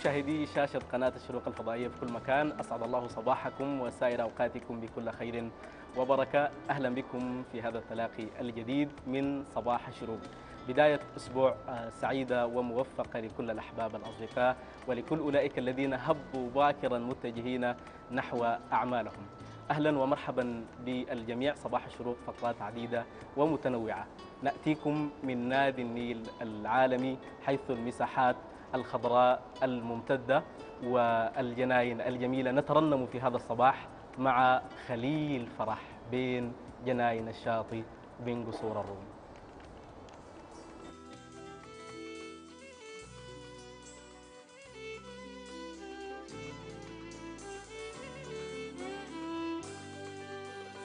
مشاهدي شاشة قناة الشروق الفضائية في كل مكان أسعد الله صباحكم وسائر أوقاتكم بكل خير وبركة. أهلا بكم في هذا التلاقي الجديد من صباح الشروق. بداية أسبوع آه، سعيدة وموفقة لكل الأحباب الأصدقاء ولكل أولئك الذين هبوا باكرا متجهين نحو أعمالهم. أهلا ومرحبا بالجميع. صباح الشروق فقرات عديدة ومتنوعة. نأتيكم من نادي النيل العالمي حيث المساحات الخضراء الممتدة والجناين الجميلة. نترنم في هذا الصباح مع خليل فرح بين جناين الشاطئ بين قصور الروم.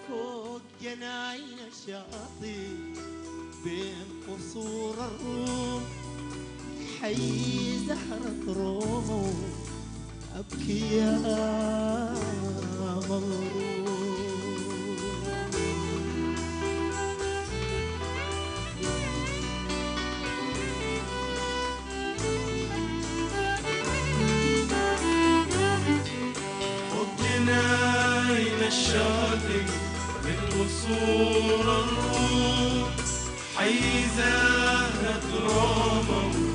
فوق جناين الشاطئ بين قصور الروم. حي زهرة روم أبكي يا فوق جناين الشاطئ من قصور الروم حي زهرة روما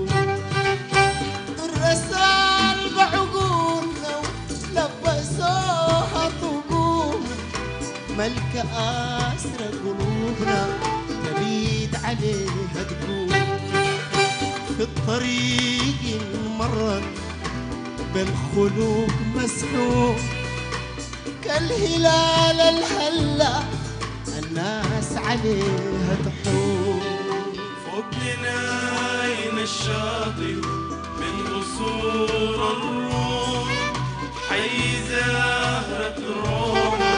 ملكة أسرى قلوبنا تبيد عليها تقوم في الطريق مرت بالخلوق مسحوق. كالهلال الهلا الناس عليها تحوم فوق جناين الشاطئ من قصور الروم حي زهرة روما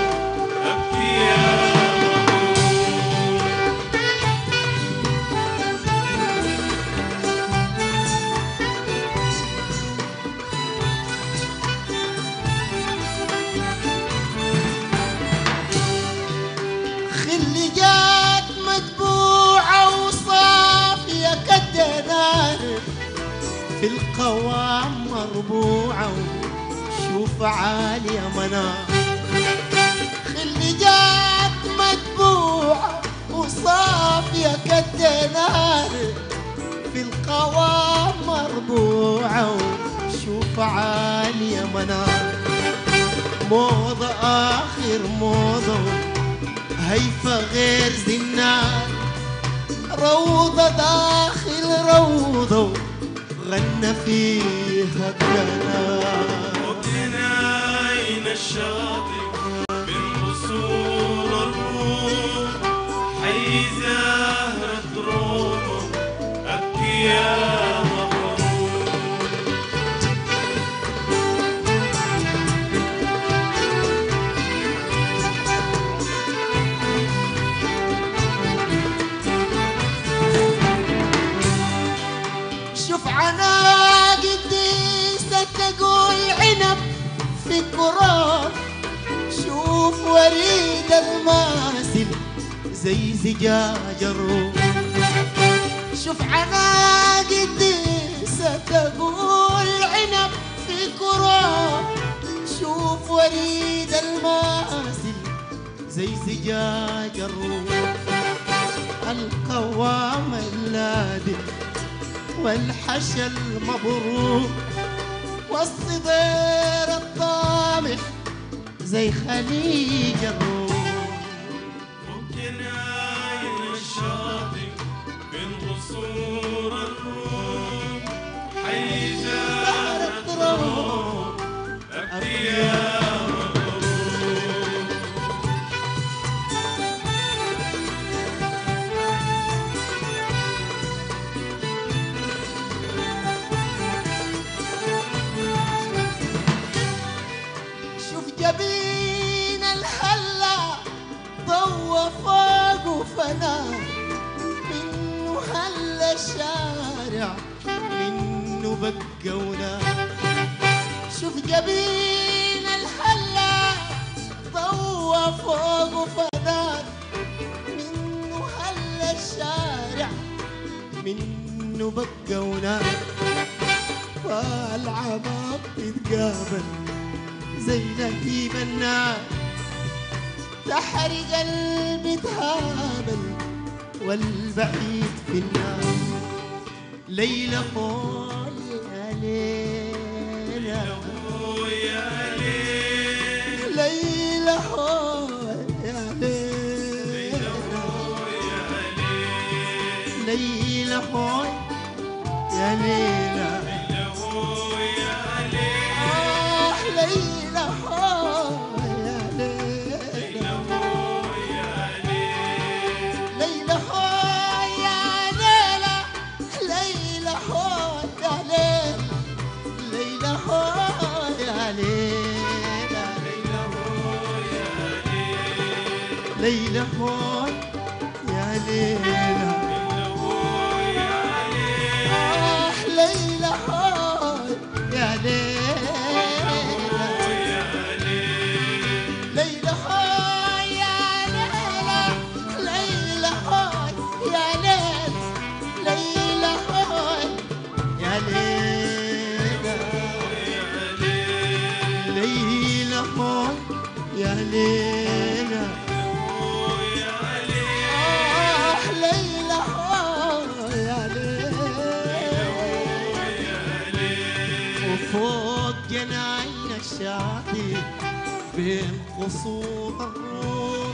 في القوام مربوعة وشوف عالية منار وصافية كالدنار في القوام مربوعة وشوف عالية منار. موضة آخر موضة هيفا غير زنار. روضة داخل روضة غنى فيها الدنار فوق جناين الشاطئ. شوف عناق الديسة تقول عنب في كراب شوف وريد الماسل زي زجاج الروم شوف عناق الديسة تقول عنب في كراب شوف وريد الماسل زي زجاج الروم القوام اللادي والحشا المبروك. والصدير الطامح زي خليج الروم جبين الهلا ضوى فوق فنا منه هلا شارع منه بقونا شوف جبين ضوى فوق فدار منه هل الشارع منه بقى ونار والعمام تتقابل زي نهيب النار تحرق قلبي تهابل والبعيد في النار. ليلى فوق يا فوق يا ليلى قصور الروم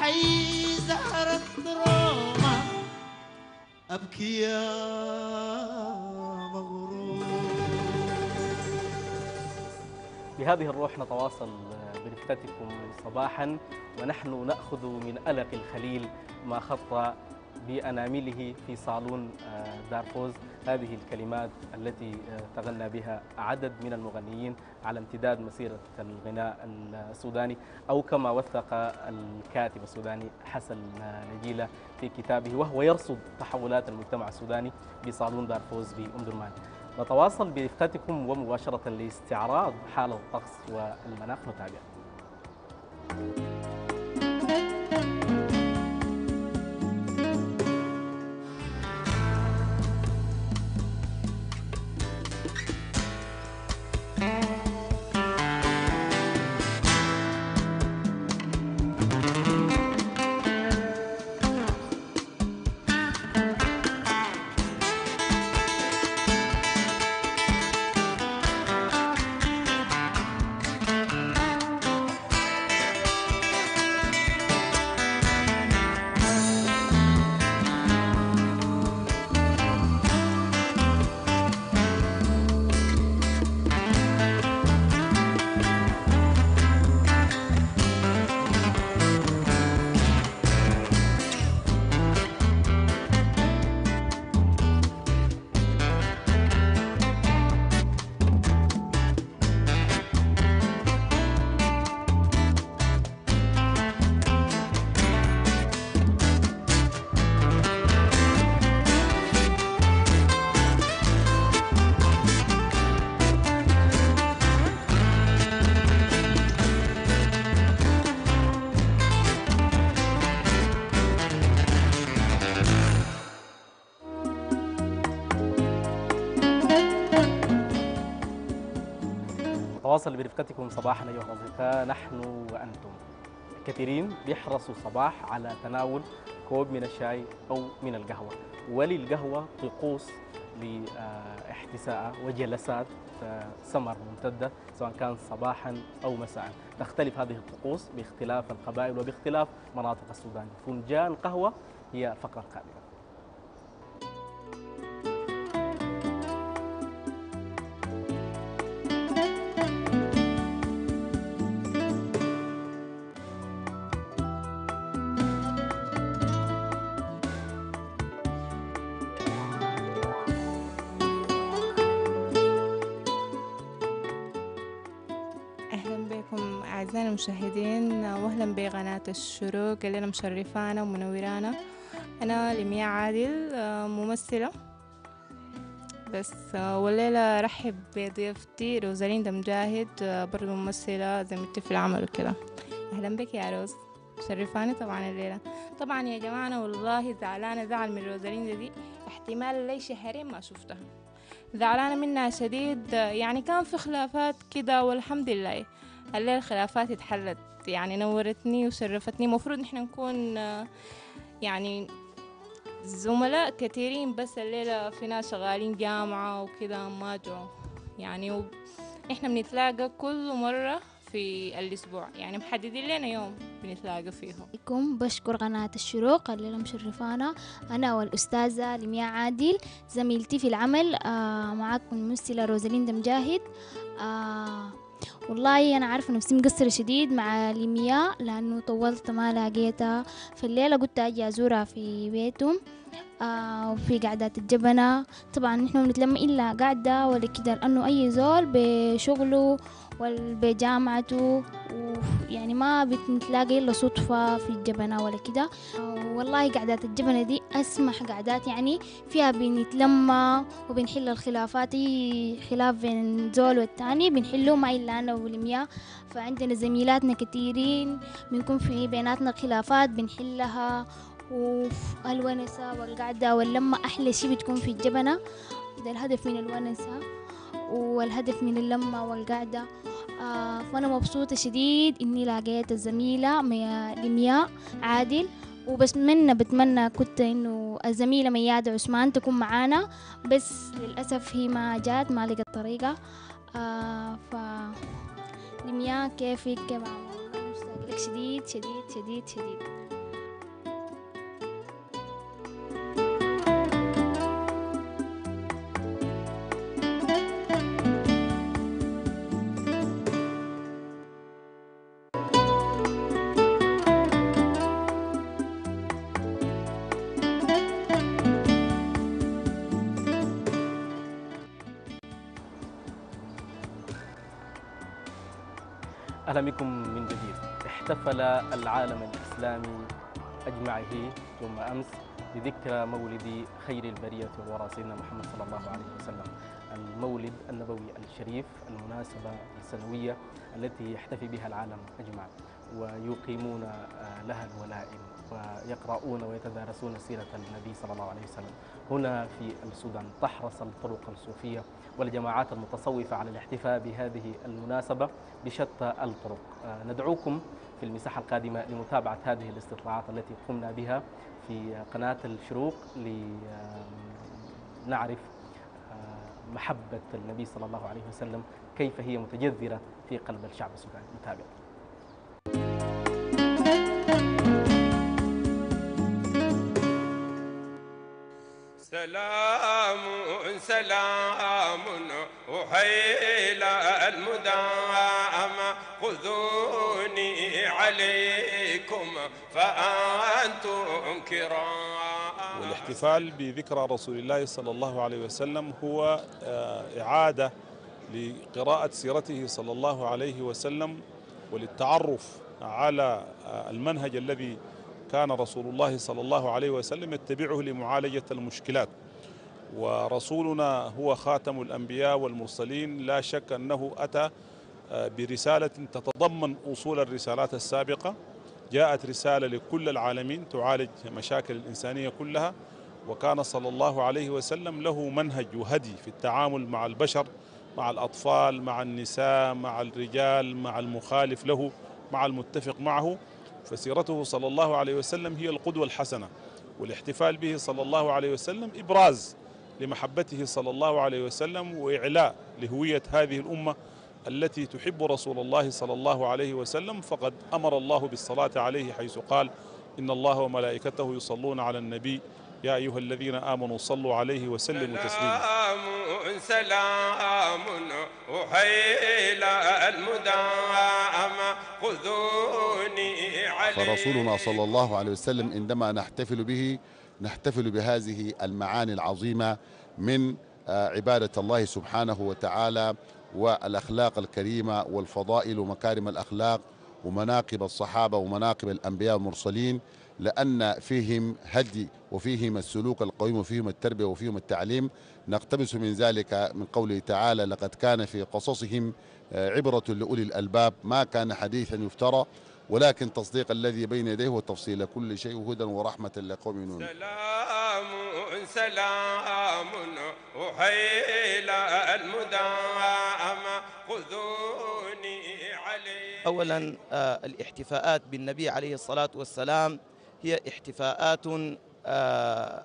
حي زهرة روما. أبكي يا مغروم بهذه الروح نتواصل برفقتكم صباحا ونحن نأخذ من ألق الخليل ما خط بأنامله في صالون آه، دارفوز هذه الكلمات التي آه، تغنى بها عدد من المغنيين على امتداد مسيرة الغناء السوداني أو كما وثق الكاتب السوداني حسن نجيلة في كتابه وهو يرصد تحولات المجتمع السوداني بصالون دارفوز بام درمان. نتواصل برفقتكم ومباشرة لاستعراض حال الطقس والمناخ نتابع. نتواصل برفقتكم صباحا أيها الأصدقاء. نحن وأنتم كثيرين بيحرصوا صباح على تناول كوب من الشاي أو من القهوة. وللقهوة طقوس لإحتساء وجلسات سمر ممتدة سواء كان صباحا أو مساء. تختلف هذه الطقوس باختلاف القبائل وباختلاف مناطق السودان. فنجان قهوة هي الفقره القادمه المشاهدين وأهلا بقناة الشروق اللي أنا مشرفانا ومنورانا. أنا لمياء عادل ممثلة. بس والليلة رحب بضيفتي روزالين مجاهد برضو ممثلة زميلتي في العمل وكده. أهلا بك يا روز. شرفاني طبعا الليلة. طبعا يا جماعة أنا والله زعلانة زعل من روزالين دي. احتمال لي شهرين ما شفتها. زعلانة منها شديد. يعني كان في خلافات كده والحمد لله. الليلة الخلافات اتحلت يعني نورتني وشرفتني. المفروض نحن نكون يعني زملاء كثيرين بس الليلة في ناس شغالين جامعة وكده ما جو. يعني و... إحنا بنتلاقى كل مرة في الأسبوع. يعني محددين لنا يوم بنتلاقى فيه عليكم. بشكر قناة الشروق اللي مشرفانا أنا والأستاذة لمياء عادل زميلتي في العمل آه معاكم الممثلة روزاليندا مجاهد آه والله أنا عارفة نفسي مقصرة شديد مع لمياء لأنه طولت ما لاقيتها في الليلة قلت أجي أزورها في بيتهم آه وفي قعدات الجبنة. طبعا نحن بنتلم إلا قعدة ولا كده لأنه أي زول بشغله وبجامعته ويعني ما بنتلاقي إلا صدفة في الجبنة ولا كده. والله قعدات الجبنة دي أسمح قعدات يعني فيها بنتلمى وبنحل الخلافات أي خلاف بين زول والتاني بنحله ما إلا أنا ولمياء فعندنا زميلاتنا كتيرين بنكون في بيناتنا خلافات بنحلها. والونسة والقعدة واللمة أحلى شي بتكون في الجبنة. ده الهدف من الونسة. والهدف من اللمة والقعدة. آه فأنا مبسوطة شديد إني لقيت الزميلة ميا- لمياء عادل. وبتمنى بتمنى كنت إنه الزميلة ميادة عثمان تكون معانا. بس للأسف هي ما جات ما لقت طريقة. آه ف لمياء كيفك؟ كيف عملك مشتاقة لك شديد شديد شديد شديد. احتفل العالم الإسلامي أجمعه يوم أمس بذكرى مولد خير البرية والورى سيدنا محمد صلى الله عليه وسلم المولد النبوي الشريف المناسبة السنوية التي يحتفي بها العالم أجمع ويقيمون آه، لها الولائم ويقرؤون ويتدارسون سيرة النبي صلى الله عليه وسلم. هنا في السودان تحرص الطرق الصوفية والجماعات المتصوفة على الاحتفاء بهذه المناسبة بشتى الطرق. آه، ندعوكم في المساحة القادمة لمتابعة هذه الاستطلاعات التي قمنا بها في قناة الشروق لنعرف محبة النبي صلى الله عليه وسلم كيف هي متجذرة في قلب الشعب السوداني. نتابع. سلام سلام أحيل المدام. خذوني عليكم فأنتم كرام. والاحتفال بذكرى رسول الله صلى الله عليه وسلم هو آه، إعادة لقراءة سيرته صلى الله عليه وسلم وللتعرف على آه، المنهج الذي كان رسول الله صلى الله عليه وسلم يتبعه لمعالجة المشكلات. ورسولنا هو خاتم الأنبياء والمرسلين. لا شك أنه أتى آه، برسالة تتضمن أصول الرسالات السابقة. جاءت رسالة لكل العالمين تعالج مشاكل الإنسانية كلها. وكان صلى الله عليه وسلم له منهج وهدي في التعامل مع البشر مع الأطفال مع النساء مع الرجال مع المخالف له مع المتفق معه. فسيرته صلى الله عليه وسلم هي القدوة الحسنة والاحتفال به صلى الله عليه وسلم إبراز لمحبته صلى الله عليه وسلم وإعلاء لهوية هذه الأمة التي تحب رسول الله صلى الله عليه وسلم. فقد أمر الله بالصلاة عليه حيث قال إن الله وملائكته يصلون على النبي يا أيها الذين آمنوا صلوا عليه وسلموا تسليما. سلام سلام أحيل المدام خذوني عليكم فرسولنا صلى الله عليه وسلم عندما نحتفل به نحتفل بهذه المعاني العظيمة من آه، عبادة الله سبحانه وتعالى والأخلاق الكريمة والفضائل ومكارم الأخلاق ومناقب الصحابة ومناقب الأنبياء والمرسلين. لأن فيهم هدي وفيهم السلوك القويم وفيهم التربية وفيهم التعليم. نقتبس من ذلك من قوله تعالى لقد كان في قصصهم آه، عبرة لأولي الألباب. ما كان حديثا يفترى ولكن تصديق الذي بين يديه وتفصيل كل شيء وهدى ورحمة لقوم يؤمنون. سلام سلام أحيل المدام خذوني عليه اولا آه، الاحتفاءات بالنبي عليه الصلاة والسلام هي احتفاءات آه،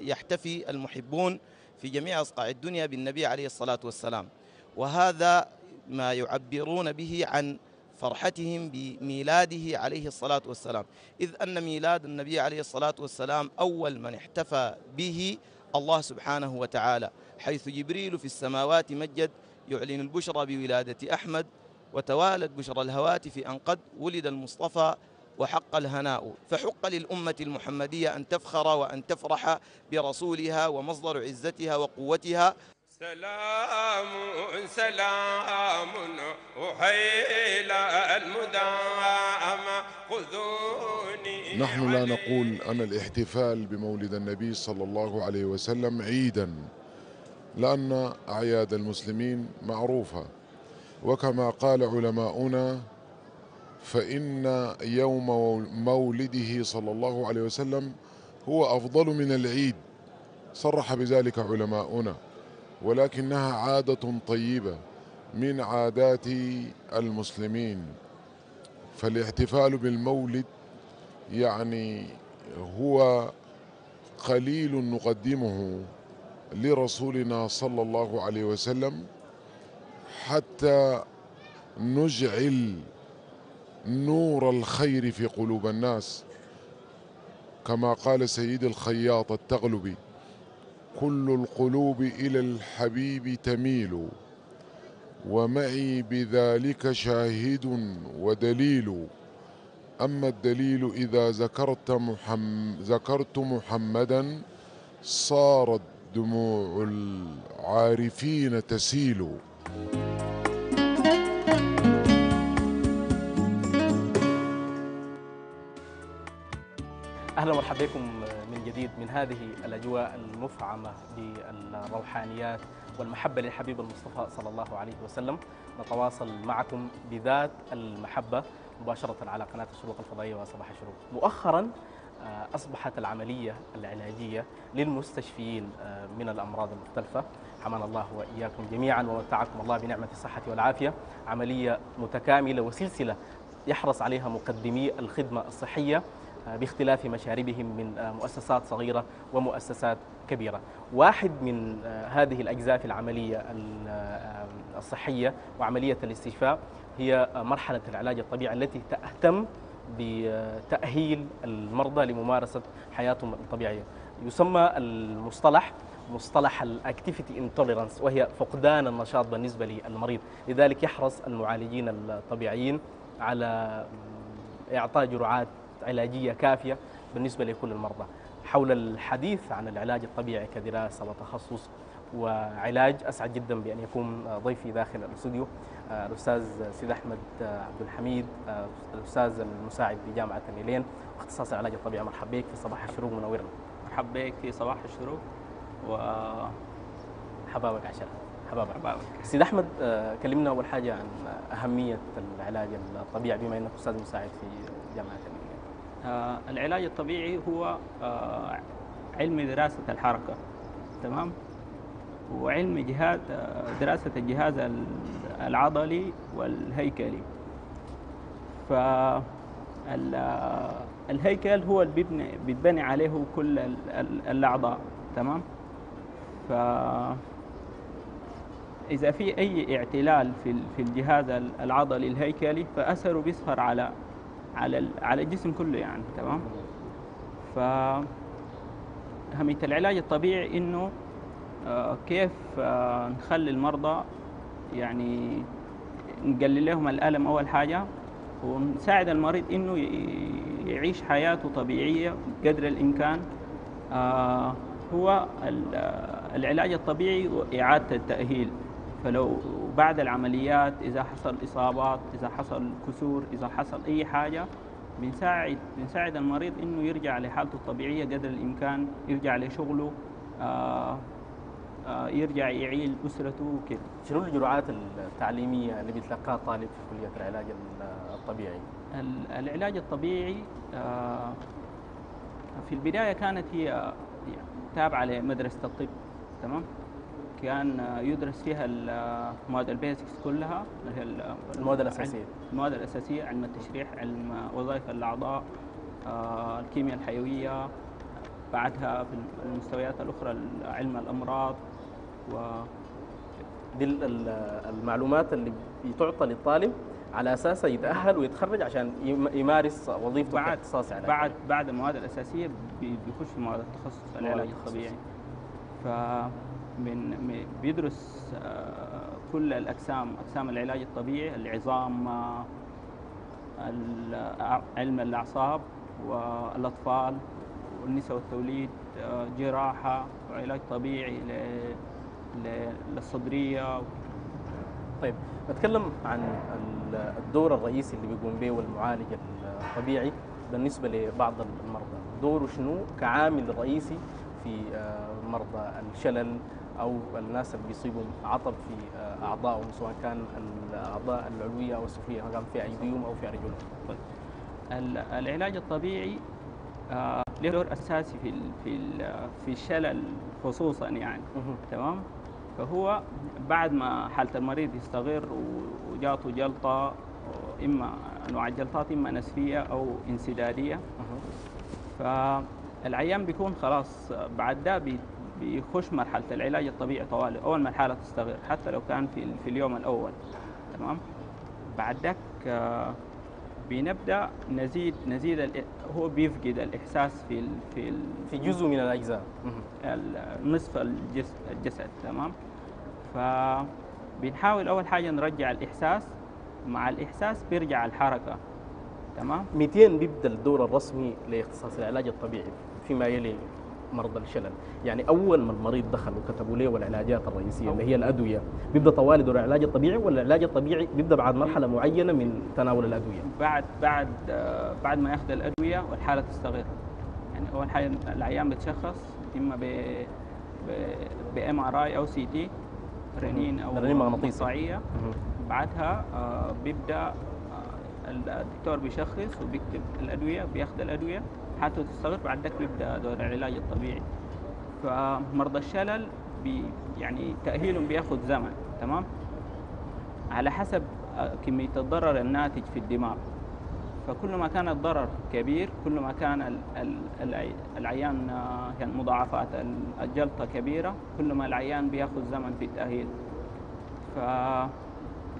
يحتفي المحبون في جميع أصقاع الدنيا بالنبي عليه الصلاة والسلام. وهذا ما يعبرون به عن فرحتهم بميلاده عليه الصلاة والسلام. إذ أن ميلاد النبي عليه الصلاة والسلام أول من احتفى به الله سبحانه وتعالى حيث جبريل في السماوات مجد يعلن البشرى بولادة أحمد وتوالت بشرى الهواتف أن قد ولد المصطفى وحق الهناء. فحق للأمة المحمدية أن تفخر وأن تفرح برسولها ومصدر عزتها وقوتها. سلام سلام أحيل المدام خذوني نحن لا. نقول أن الاحتفال بمولد النبي صلى الله عليه وسلم عيدا لأن أعياد المسلمين معروفة. وكما قال علماؤنا فإن يوم مولده صلى الله عليه وسلم هو أفضل من العيد. صرح بذلك علماؤنا ولكنها عادة طيبة من عادات المسلمين. فالاحتفال بالمولد يعني هو قليل نقدمه لرسولنا صلى الله عليه وسلم حتى نجعل نور الخير في قلوب الناس. كما قال سيد الخياط التغلبي كل القلوب إلى الحبيب تميل ومعي بذلك شاهد ودليل. أما الدليل إذا ذكرت محم ذكرت محمدا صارت دموع العارفين تسيل. أهلا ومرحبا بكم من جديد من هذه الأجواء المفعمة بالروحانيات والمحبة للحبيب المصطفى صلى الله عليه وسلم. نتواصل معكم بذات المحبة مباشرة على قناة الشروق الفضائية وصباح الشروق. مؤخرا آه، أصبحت العملية العلاجية للمستشفيين آه، من الأمراض المختلفة. حمانا الله وإياكم جميعا ومتعكم الله بنعمة الصحة والعافية. عملية متكاملة وسلسلة يحرص عليها مقدمي الخدمة الصحية. باختلاف مشاربهم من مؤسسات صغيرة ومؤسسات كبيرة. واحد من هذه الأجزاء في العملية الصحية وعملية الاستشفاء هي مرحلة العلاج الطبيعي التي تهتم بتأهيل المرضى لممارسة حياتهم الطبيعية. يسمى المصطلح مصطلح ال activity intolerance وهي فقدان النشاط بالنسبة للمريض. لذلك يحرص المعالجين الطبيعيين على إعطاء جرعات علاجية كافية بالنسبة لكل المرضى. حول الحديث عن العلاج الطبيعي كدراسة وتخصص وعلاج أسعد جدا بأن يكون ضيفي داخل الاستوديو الأستاذ سيد أحمد عبد الحميد الأستاذ المساعد بجامعه النيلين واختصاص العلاج الطبيعي. مرحبا بك في صباح الشروق منورنا مرحبا بك في صباح الشروق و حبابك عشرة. حبابك. حبابك. سيد أحمد آه، كلمنا أول حاجة عن أهمية العلاج الطبيعي بما إنك أستاذ مساعد في جامعة النيلين آه العلاج الطبيعي هو آه علم دراسة الحركة تمام؟ وعلم جهاز آه دراسة الجهاز ال- العضلي والهيكلي. فالهيكل هو اللي بيتبني عليه كل ال- ال- الأعضاء تمام؟ ف إذا في أي اعتلال في ال- في الجهاز ال- العضلي الهيكلي فأثره بيظهر على على على الجسم كله يعني تمام؟ ف أهمية العلاج الطبيعي إنه آه، كيف آه، نخلي المرضى يعني نقلل لهم الألم أول حاجة ونساعد المريض إنه يعيش حياته طبيعية قدر الإمكان. آه، هو ال- العلاج الطبيعي وإعادة التأهيل. فلو بعد العمليات إذا حصل إصابات إذا حصل كسور إذا حصل أي حاجة بنساعد بنساعد المريض إنه يرجع لحالته الطبيعية قدر الإمكان يرجع لشغله آه آه يرجع يعيل أسرته وكده شنو الجرعات التعليمية اللي بيتلقاها الطالب في كلية العلاج الطبيعي؟ ال- العلاج الطبيعي آه، في البداية كانت هي تابعة لمدرسة الطب تمام كان يدرس فيها المواد البيزكس كلها اللي هي ال- المواد الأساسية. المواد الأساسية علم التشريح علم وظائف الأعضاء آه، الكيمياء الحيوية بعدها في المستويات الأخرى علم الأمراض و دي ال- ال- المعلومات اللي بتعطى للطالب على اساسها يتأهل ويتخرج عشان يم- يمارس وظيفته بعد كاختصاص علاج بعد بعد المواد الأساسية بي- بيخش في مواد التخصص العلاج. الطبيعي ف من بيدرس آه، كل الأقسام أقسام العلاج الطبيعي العظام آه، علم الأعصاب والأطفال والنساء والتوليد آه، جراحة وعلاج طبيعي للصدرية. طيب نتكلم عن ال- الدور الرئيسي اللي بيقوم به المعالج الطبيعي بالنسبة لبعض المرضى. دوره شنو كعامل رئيسي في مرضى الشلل أو الناس اللي بيصيبهم عطب في آه، أعضائهم سواء كان الأعضاء العلوية أو السفلية كان في ايديهم أو في ارجلهم طيب. ال- العلاج الطبيعي آه، له دور أساسي في في في الشلل خصوصا يعني. تمام فهو بعد ما حالة المريض يستغر وجاته جلطة إما أنواع الجلطات إما نسفية أو انسدادية. فالعيان بيكون خلاص بعد ده بي- بيخش مرحلة العلاج الطبيعي طوالي أول ما الحالة تستغر حتى لو كان في في اليوم الأول. تمام؟ بعد ذاك آه، بنبدأ نزيد نزيد هو بيفقد الإحساس في ال في ال في جزء من الأجزاء. نصف الجسد, الجسد. تمام؟ فبنحاول أول حاجة نرجع الإحساس. مع الإحساس بيرجع الحركة. تمام؟ 200 بيبدأ الدور الرسمي لإختصاص العلاج الطبيعي فيما يلي مرضى الشلل. يعني أول ما المريض دخل وكتبوا له العلاجات الرئيسية اللي هي الأدوية بيبدأ طوالي دور العلاج الطبيعي ولا العلاج الطبيعي بيبدأ بعد مرحلة معينة من تناول الأدوية. بعد بعد آه، بعد ما ياخذ الأدوية والحالة تستغر يعني أول حاجة العيان بيتشخص إما ب ب MRI أو CT رنين أو رنين مغناطيسي. مقطعية. مهم. بعدها آه، بيبدأ آه، الدكتور بيشخص وبيكتب الأدوية بياخذ الأدوية. حالته تستغر بعد ذاك بيبدأ دور العلاج الطبيعي. فمرضى الشلل بي يعني تأهيلهم بياخذ زمن تمام؟ على حسب آه، كمية الضرر الناتج في الدماغ. فكل ما كان الضرر كبير كل ما كان ال- ال- العي- العيان آه، يعني مضاعفات ال- الجلطة كبيرة كل ما العيان بياخذ زمن في التأهيل. ف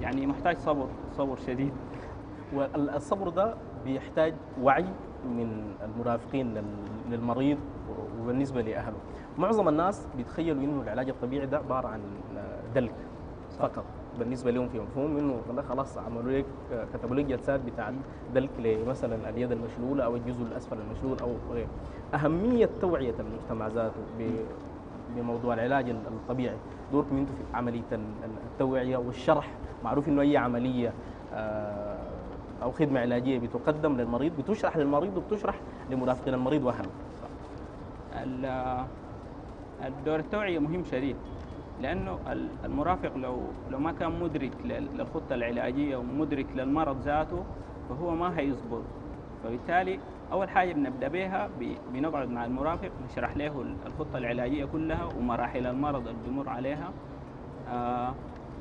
يعني محتاج صبر صبر شديد. والصبر ده بيحتاج وعي من المرافقين لل- للمريض وبالنسبة لأهله. معظم الناس بيتخيلوا إنه العلاج الطبيعي ده عبارة عن دلك فقط. بالنسبة لهم في مفهوم إنه خلاص عملوا لك كتبوا لك جلسات بتاع دلك لمثلا اليد المشلولة أو الجزء الأسفل المشلول أو غيره. أهمية توعية المجتمع ذاته بموضوع العلاج الطبيعي. دوركم أنتم في عملية ال- التوعية والشرح. معروف إنه أي عملية آه، أو خدمة علاجية بتقدم للمريض بتشرح للمريض وبتشرح لمرافقين المريض ال- الدور التوعية مهم شديد لأنه ال- المرافق لو لو ما كان مدرك لل- للخطة العلاجية ومدرك للمرض ذاته فهو ما هيصبر فبالتالي أول حاجة بنبدأ بها بنقعد مع المرافق نشرح له ال- الخطة العلاجية كلها ومراحل المرض اللي بيمر عليها. آه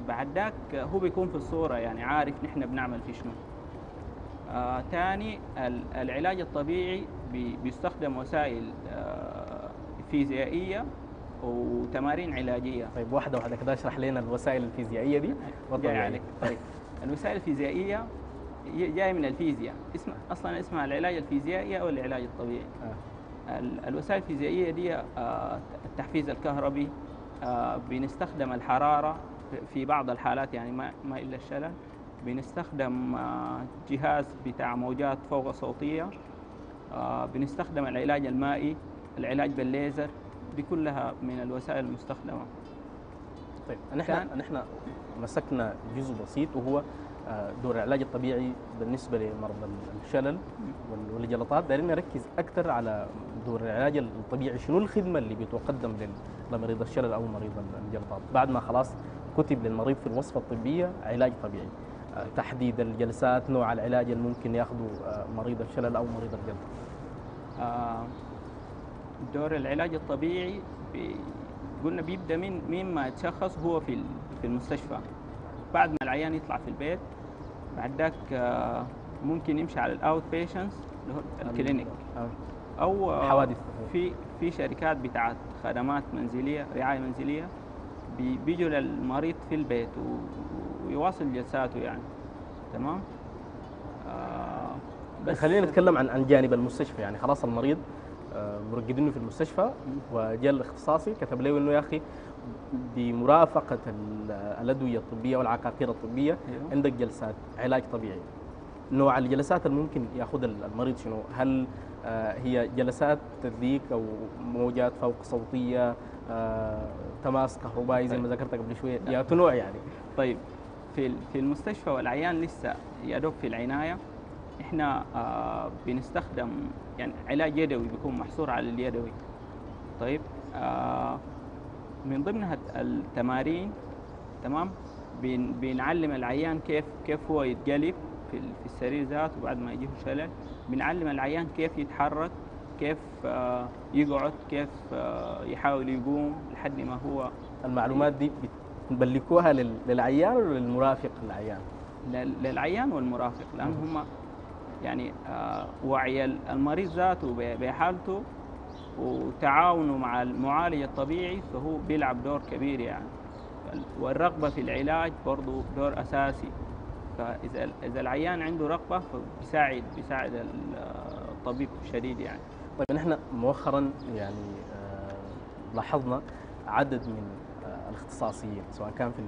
بعد ذاك هو بيكون في الصورة يعني عارف نحن بنعمل في شنو. آه تاني ال- العلاج الطبيعي بي- بيستخدم وسائل آه فيزيائية وتمارين علاجية. طيب واحدة واحدة كده اشرح لنا الوسائل الفيزيائية دي. والطبيعية. عليك. طيب الوسائل الفيزيائية جاية من الفيزياء. اسم أصلا اسمها العلاج الفيزيائي أو العلاج الطبيعي. آه. ال- الوسائل الفيزيائية دي آه، التحفيز الكهربي آه، بنستخدم الحرارة في- في بعض الحالات يعني ما ما إلا الشلل. بنستخدم آه، جهاز بتاع موجات فوق صوتية آه، بنستخدم العلاج المائي العلاج بالليزر دي كلها من الوسائل المستخدمة. طيب نحن نحن مسكنا جزء بسيط وهو آه، دور العلاج الطبيعي بالنسبة لمرضى الشلل وال- والجلطات. دايرين نركز أكثر على دور العلاج الطبيعي. شنو الخدمة اللي بتقدم لمريض الشلل أو مريض الجلطات؟ بعد ما خلاص كتب للمريض في الوصفة الطبية علاج طبيعي. تحديد الجلسات نوع العلاج اللي ممكن ياخذه آه، مريض الشلل أو مريض الجلطه آه، دور العلاج الطبيعي بي- قلنا بيبدأ من من ما يتشخص هو في في المستشفى بعد ما العيان يطلع في البيت بعد ذاك آه، ممكن يمشي على ال outpatients اللي هو ال clinic. أو حوادث. في في شركات بتاعت خدمات منزلية رعاية منزلية بي- بيجوا للمريض في البيت ويواصل جلساته يعني. تمام؟ آه خلينا نتكلم عن عن جانب المستشفى. يعني خلاص المريض آه، مرقدينه في المستشفى وجاء الاختصاصي كتب له إنه يا أخي بمرافقة ال- الأدوية الطبية والعقاقير الطبية أيوه. عندك جلسات علاج طبيعي. نوع الجلسات اللي ممكن ياخذها المريض شنو؟ هل آه، هي جلسات تدليك أو موجات فوق صوتية آه، تماس كهربائي زي ما ذكرت قبل شوية؟ يا نوع يعني. طيب. في في المستشفى والعيان لسه يا دوب في العناية إحنا آه بنستخدم يعني علاج يدوي بيكون محصور على اليدوي. طيب آه من ضمن هت- التمارين تمام؟ بن بنعلم العيان كيف كيف هو يتقلب في السرير ذاته بعد ما يجيه شلل بنعلم العيان كيف يتحرك كيف آه يقعد كيف آه يحاول يقوم لحد ما هو المعلومات دي بتملكوها لل- للعيان ولا للمرافق للعيان؟ لل- للعيان والمرافق لأن هم يعني آه، وعي ال- المريض ذاته بحالته وتعاونه مع المعالج الطبيعي فهو بيلعب دور كبير يعني. والرغبة في العلاج برضه دور أساسي. فإذا إذا العيان عنده رغبة فبيساعد بيساعد ال- الطبيب شديد يعني. طيب نحن مؤخرا يعني آه، لاحظنا عدد من آه، الاختصاصيين سواء كان في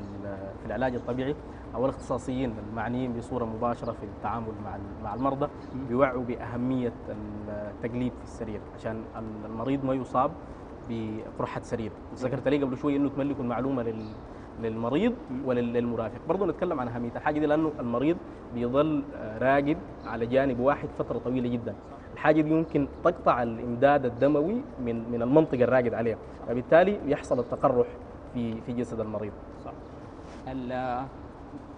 في العلاج الطبيعي أو الاختصاصيين المعنيين بصورة مباشرة في التعامل مع مع المرضى بيوعوا بأهمية التقليد في السرير عشان المريض ما يصاب بقرحة سرير. ذكرت لي قبل شوي إنه تملكوا المعلومة لل للمريض وللمرافق برضه نتكلم عن اهميه الحاجة دي لأنه المريض بيظل راقد على جانب واحد فترة طويلة جدا. الحاجة دي ممكن تقطع الإمداد الدموي من من المنطقة الراقد عليها. فبالتالي يحصل التقرح في في جسد المريض. صح.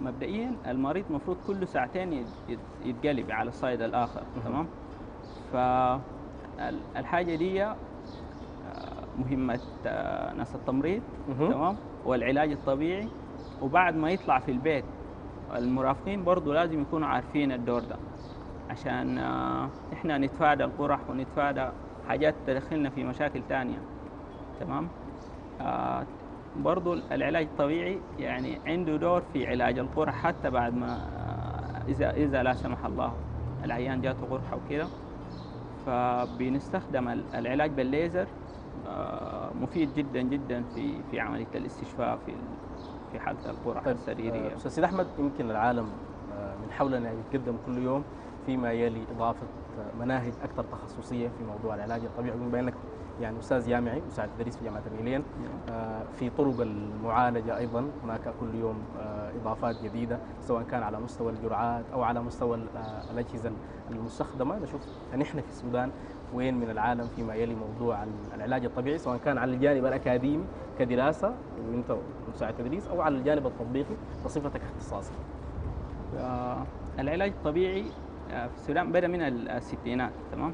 مبدئيا المريض المفروض كل ساعتين يت- يت- يتقلب على الصيد الآخر تمام؟ فالحاجه دي آه، مهمة آه، ناس التمريض. تمام؟ والعلاج الطبيعي. وبعد ما يطلع في البيت المرافقين برضو لازم يكونوا عارفين الدور ده. عشان آه، إحنا نتفادى القرح ونتفادى حاجات تدخلنا في مشاكل تانية تمام؟ آه برضو العلاج الطبيعي يعني عنده دور في علاج القرح حتى بعد ما إذا إذا لا سمح الله العيان جاته قرحة وكده. فبنستخدم ال- العلاج بالليزر آه، مفيد جدا جدا في في عملية الاستشفاء في في حالة القرح طيب السريرية. آه، أستاذ سيد أحمد يمكن العالم آه، من حولنا يتقدم كل يوم فيما يلي إضافة آه، مناهج أكثر تخصصية في موضوع العلاج الطبيعي. بما انك يعني أستاذ جامعي مساعد تدريس في جامعة النيلين آه، في طرق المعالجة أيضا. هناك كل يوم آه، إضافات جديدة سواء كان على مستوى الجرعات أو على مستوى آه، الأجهزة المستخدمة. نشوف نحن في السودان وين من العالم فيما يلي موضوع ال- العلاج الطبيعي سواء كان على الجانب الأكاديمي كدراسة وانت مساعد تدريس أو على الجانب التطبيقي بصفتك اختصاصي. العلاج الطبيعي في السودان بدا من ال- الستينات تمام؟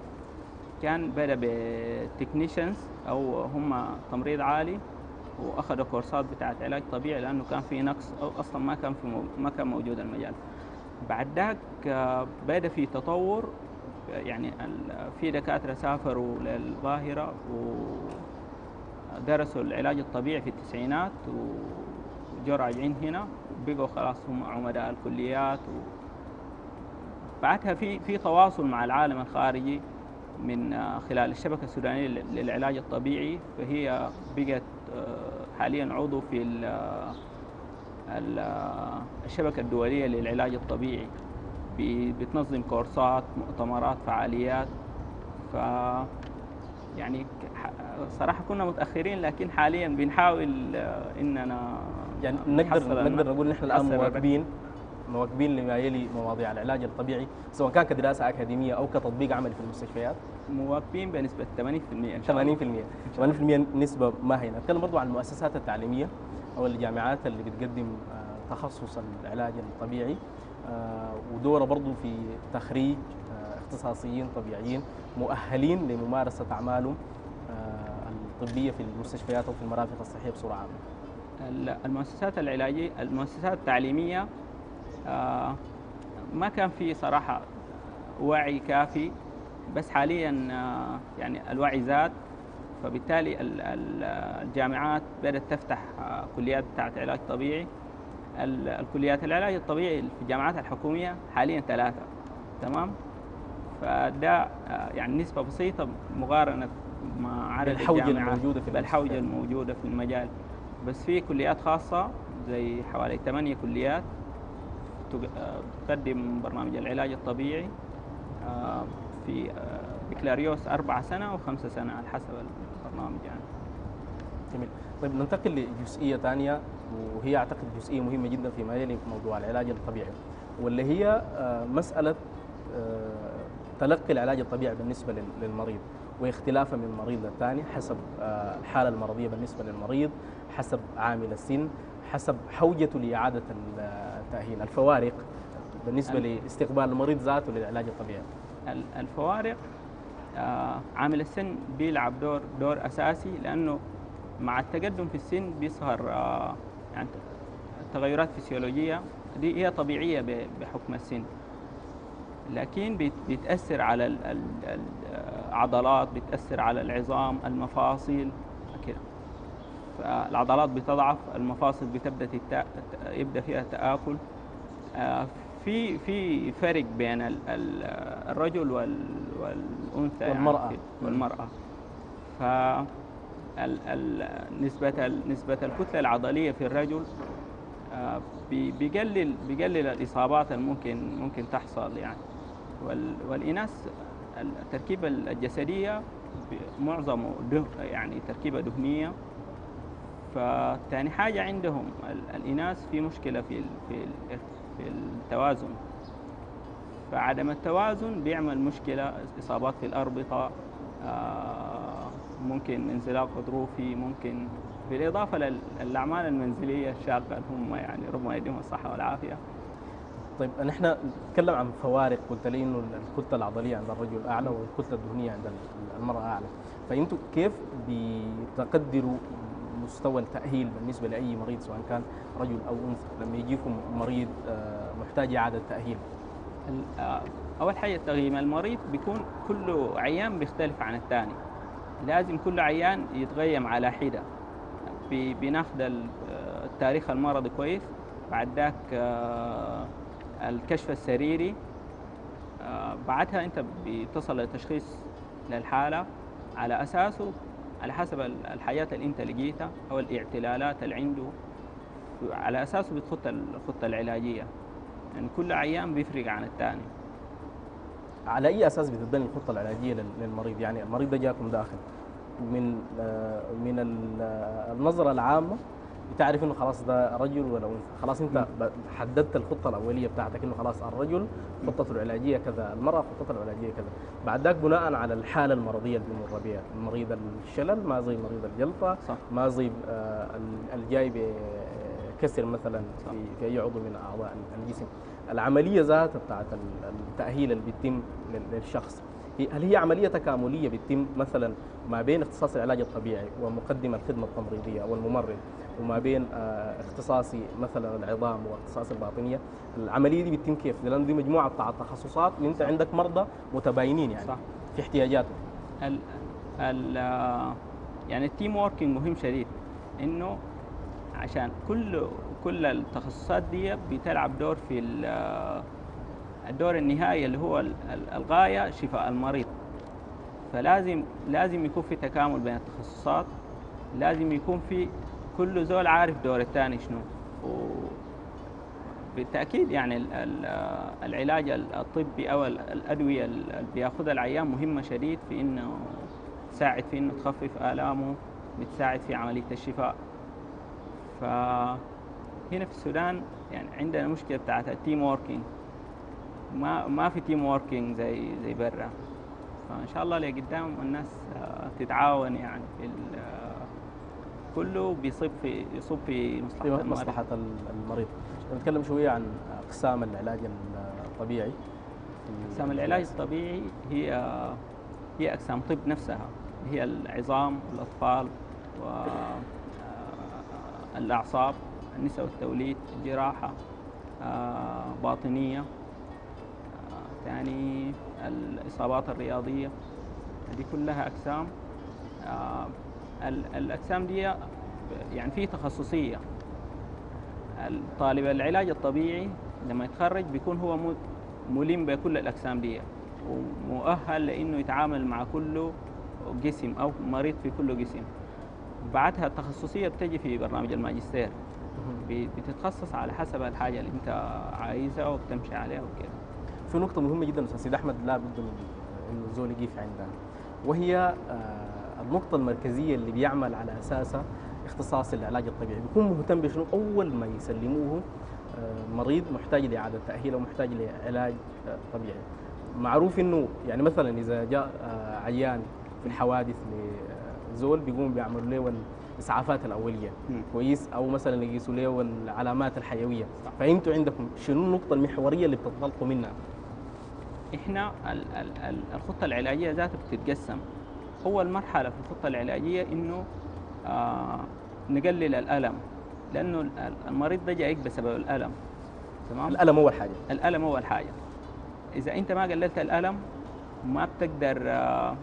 كان بدا بتكنيشنز أو هم تمريض عالي وأخذوا كورسات بتاعت علاج طبيعي لأنه كان في نقص أو أصلا ما كان في ما كان موجود المجال. بعد ذاك آه، بدا في تطور يعني في دكاترة سافروا للقاهره ودرسوا العلاج الطبيعي في التسعينات وجوا راجعين هنا وبقوا خلاص هم عمداء الكليات و بعدها في في تواصل مع العالم الخارجي. من آه، خلال الشبكة السودانية لل- للعلاج الطبيعي فهي بقت آه، حاليا عضو في آه، ال- الشبكة الدولية للعلاج الطبيعي بتنظم كورسات مؤتمرات فعاليات ف يعني صراحة كنا متأخرين لكن حاليا بنحاول إننا يعني نقدر نقدر نقول نحن الرقم. مواكبين مواكبين لما يلي مواضيع العلاج الطبيعي سواء كان كدراسة أكاديمية أو كتطبيق عملي في المستشفيات. مواكبين بنسبة 80% إن شاء 80% الله 80% نسبة ما هي نتكلم برضو عن المؤسسات التعليمية أو الجامعات اللي بتقدم آه، تخصص العلاج الطبيعي آه، ودورها برضو في تخريج آه، اختصاصيين طبيعيين مؤهلين لممارسة أعمالهم الطبية في المستشفيات أو في المرافق الصحية بصورة عامة. ال- المؤسسات العلاجيه المؤسسات التعليمية ما كان في صراحة وعي كافي بس حاليا آه، يعني الوعي زاد. فبالتالي ال- ال- الجامعات بدأت تفتح آه، كليات بتاعت علاج طبيعي. ال- الكليات العلاج الطبيعي في الجامعات الحكومية حاليا ثلاثة تمام؟ فده آه، يعني نسبة بسيطة مقارنة مع عدد الجامعات الموجودة في المستشفيات. الموجودة في المجال. بس في كليات خاصة زي حوالي ثمانية كليات. آه، تقدم برنامج العلاج الطبيعي آه، في آه، بكالوريوس أربع سنة وخمسة سنة على حسب البرنامج يعني. جميل. طيب ننتقل لجزئية ثانية وهي أعتقد جزئية مهمة جدا فيما يلي في موضوع العلاج الطبيعي واللي هي آه، آه، تلقي العلاج الطبيعي بالنسبة لل- للمريض واختلافه من مريض للثاني حسب آه، الحالة المرضية بالنسبة للمريض حسب عامل السن حسب حوجته لإعادة التاهيل الفوارق بالنسبة ال- لاستقبال المريض ذاته للعلاج الطبيعي. ال- الفوارق آه، عامل السن بيلعب دور دور أساسي لأنه مع التقدم في السن بيظهر آه، يعني تغيرات فسيولوجية. دي هي طبيعية بحكم السن. لكن بيت- بيتأثر على ال- ال- العضلات بيتأثر على العظام المفاصل. فالعضلات بتضعف المفاصل بتبدأ تتا... يبدأ فيها تآكل آه، في في فرق بين ال- ال- الرجل وال... والأنثى والمرأة. يعني والمرأة ف. نسبة. نسبة الكتلة العضلية في الرجل آه، بي- بيقلل بيقلل الإصابات الممكن ممكن تحصل يعني وال... والإناث التركيبة الجسدية معظمه ده يعني تركيبة دهنية فتاني حاجة عندهم ال- الإناث في مشكلة في. في. في التوازن فعدم التوازن بيعمل مشكلة إصابات في الأربطة آه، ممكن انزلاق غضروفي ممكن بالإضافة لل- للأعمال المنزلية الشاقة اللي هم يعني ربما يديهم الصحة والعافية طيب نحن نتكلم عن فوارق قلت لي إنه الكتلة العضلية عند الرجل أعلى والكتلة الدهنية عند المرأة أعلى فانتم كيف بتقدروا مستوى التأهيل بالنسبة لأي مريض سواء كان رجل أو أنثى. لما يجيكم مريض آه، محتاج إعادة تأهيل. آه، أول حاجة تقييم المريض بيكون كل عيان بيختلف عن الثاني. لازم كل عيان يتقيم على حدة. ب- بناخد ال- آه، التاريخ المرضي كويس. بعد ذاك الكشف السريري. بعدها أنت بتصل لتشخيص للحالة على أساسه. على حسب ال- الحاجات اللي أنت لقيتها أو الاعتلالات اللي عنده. على أساسه بتخط الخطة العلاجية. يعني كل عيان بيفرق عن الثاني على أي أساس بتتبني الخطة العلاجية لل- للمريض؟ يعني المريض ده جاكم داخل. من آه، من آه، النظرة العامة بتعرف إنه خلاص ده رجل ولا أنثى. خلاص أنت حددت الخطة الأولية بتاعتك إنه خلاص الرجل خطته العلاجية كذا المرأة خطتها العلاجية كذا. بعد ذاك بناء على الحالة المرضية اللي بيمر بها مريض الشلل ما زي مريض الجلطة صح. ما زي آه، ال- الجاي بكسر مثلا في في أي عضو من أعضاء الجسم. العملية ذاتها بتاعت ال- التأهيل اللي بيتم لل- للشخص. هل هي عملية تكاملية بتتم مثلا ما بين اختصاص العلاج الطبيعي ومقدم الخدمة التمريضية أو الممرض وما بين آه، اختصاصي مثلا العظام واختصاص الباطنية. العملية دي بتتم كيف؟ لأن دي مجموعة بتاع تخصصات وانت عندك مرضى متباينين يعني صح. في احتياجاتهم. ال ال يعني ال team working مهم شديد. إنه عشان كل كل التخصصات دي بتلعب دور في ال- الدور النهائي اللي هو ال- ال- الغاية شفاء المريض. فلازم لازم يكون في تكامل بين التخصصات. لازم يكون في كل زول عارف دور الثاني شنو. وبالتاكيد يعني ال- ال- العلاج الطبي أو ال- الأدوية اللي بياخذها العيان مهمة شديد في إنه بتساعد في إنه تخفف آلامه بتساعد في عملية الشفاء. فهنا في السودان يعني عندنا مشكلة بتاعت ال team working ما ما في team working زي زي برا. فإن شاء الله لقدام الناس آه، تتعاون يعني في كله بيصب في يصب في مصلحة في ال- المريض. نتكلم شوية عن أقسام العلاج الطبيعي. أقسام العلاج الطبيعي هي هي أقسام طب نفسها. هي العظام والأطفال والأعصاب النساء والتوليد الجراحة آه، باطنية آه، ثاني الإصابات الرياضية. هذه كلها أقسام ال- الأقسام دي يعني في تخصصية. طالب العلاج الطبيعي لما يتخرج بيكون هو ملم بكل الأقسام دي ومؤهل لأنه يتعامل مع كل قسم أو مريض في كل قسم بعدها التخصصية بتجي في برنامج الماجستير. بتتخصص على حسب الحاجة اللي أنت عايزها وبتمشي عليها وكده. في نقطة مهمة جدا أستاذ أحمد لا بد من إنه الزول يقف عندها. وهي آه، النقطة المركزية اللي بيعمل على أساسها اختصاص العلاج الطبيعي. بيكون مهتم بشنو؟ أول ما يسلموه آه، مريض محتاج لإعادة تأهيل أو محتاج لعلاج آه، طبيعي. معروف إنه يعني مثلا إذا جاء آه، عيان في الحوادث لزول بيقوم بيعملوا له الإسعافات الأولية. مم. كويس؟ أو مثلا يقيسوا له العلامات الحيوية. فأنتوا عندكم شنو النقطة المحورية اللي بتنطلقوا منها؟ إحنا ال- ال- ال- الخطة العلاجية ذاتها بتتقسم. اول مرحله في الخطة العلاجية إنه آه نقلل الألم لأنه ال- ال- المريض ده جايك بسبب الألم تمام؟ الألم أول حاجة الألم اول حاجة إذا أنت ما قللت الألم ما بتقدر آه،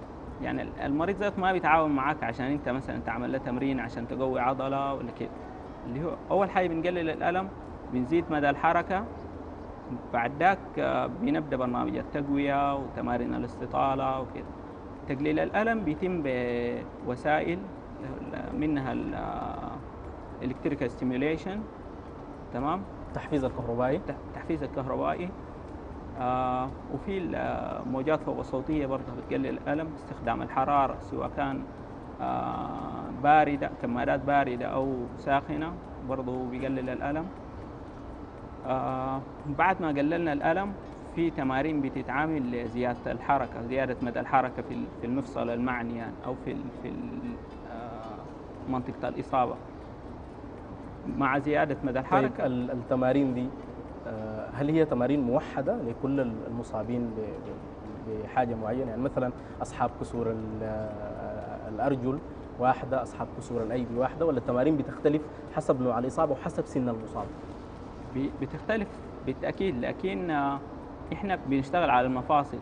يعني ال- المريض ذاته ما بيتعاون معاك عشان أنت مثلا تعمل له تمرين عشان تقوي عضلة ولا كده. اللي هو أول حاجة بنقلل الألم بنزيد مدى الحركة بعد ذاك آه، بنبدأ برنامج التقوية وتمارين الاستطالة وكده. تقليل الألم بيتم بوسائل منها ال electrical stimulation تمام؟ التحفيز الكهربائي. التح- التحفيز الكهربائي. آه وفي الموجات فوق الصوتية برضه بتقلل الألم استخدام الحرارة سواء كان آه باردة كمادات باردة أو ساخنة برضه بيقلل الألم. آه بعد ما قللنا الألم في تمارين بتتعامل لزيادة الحركة زيادة مدى الحركة في في المفصل المعني يعني أو في في آه منطقة الإصابة. مع زيادة مدى طيب الحركة. ال- التمارين دي آه، هل هي تمارين موحدة لكل ال- المصابين ب- ب- بحاجة معينة؟ يعني مثلا أصحاب كسور آه، الأرجل واحدة أصحاب كسور الأيدي واحدة ولا التمارين بتختلف حسب نوع الإصابة وحسب سن المصاب بتختلف بالتأكيد لكن إحنا بنشتغل على المفاصل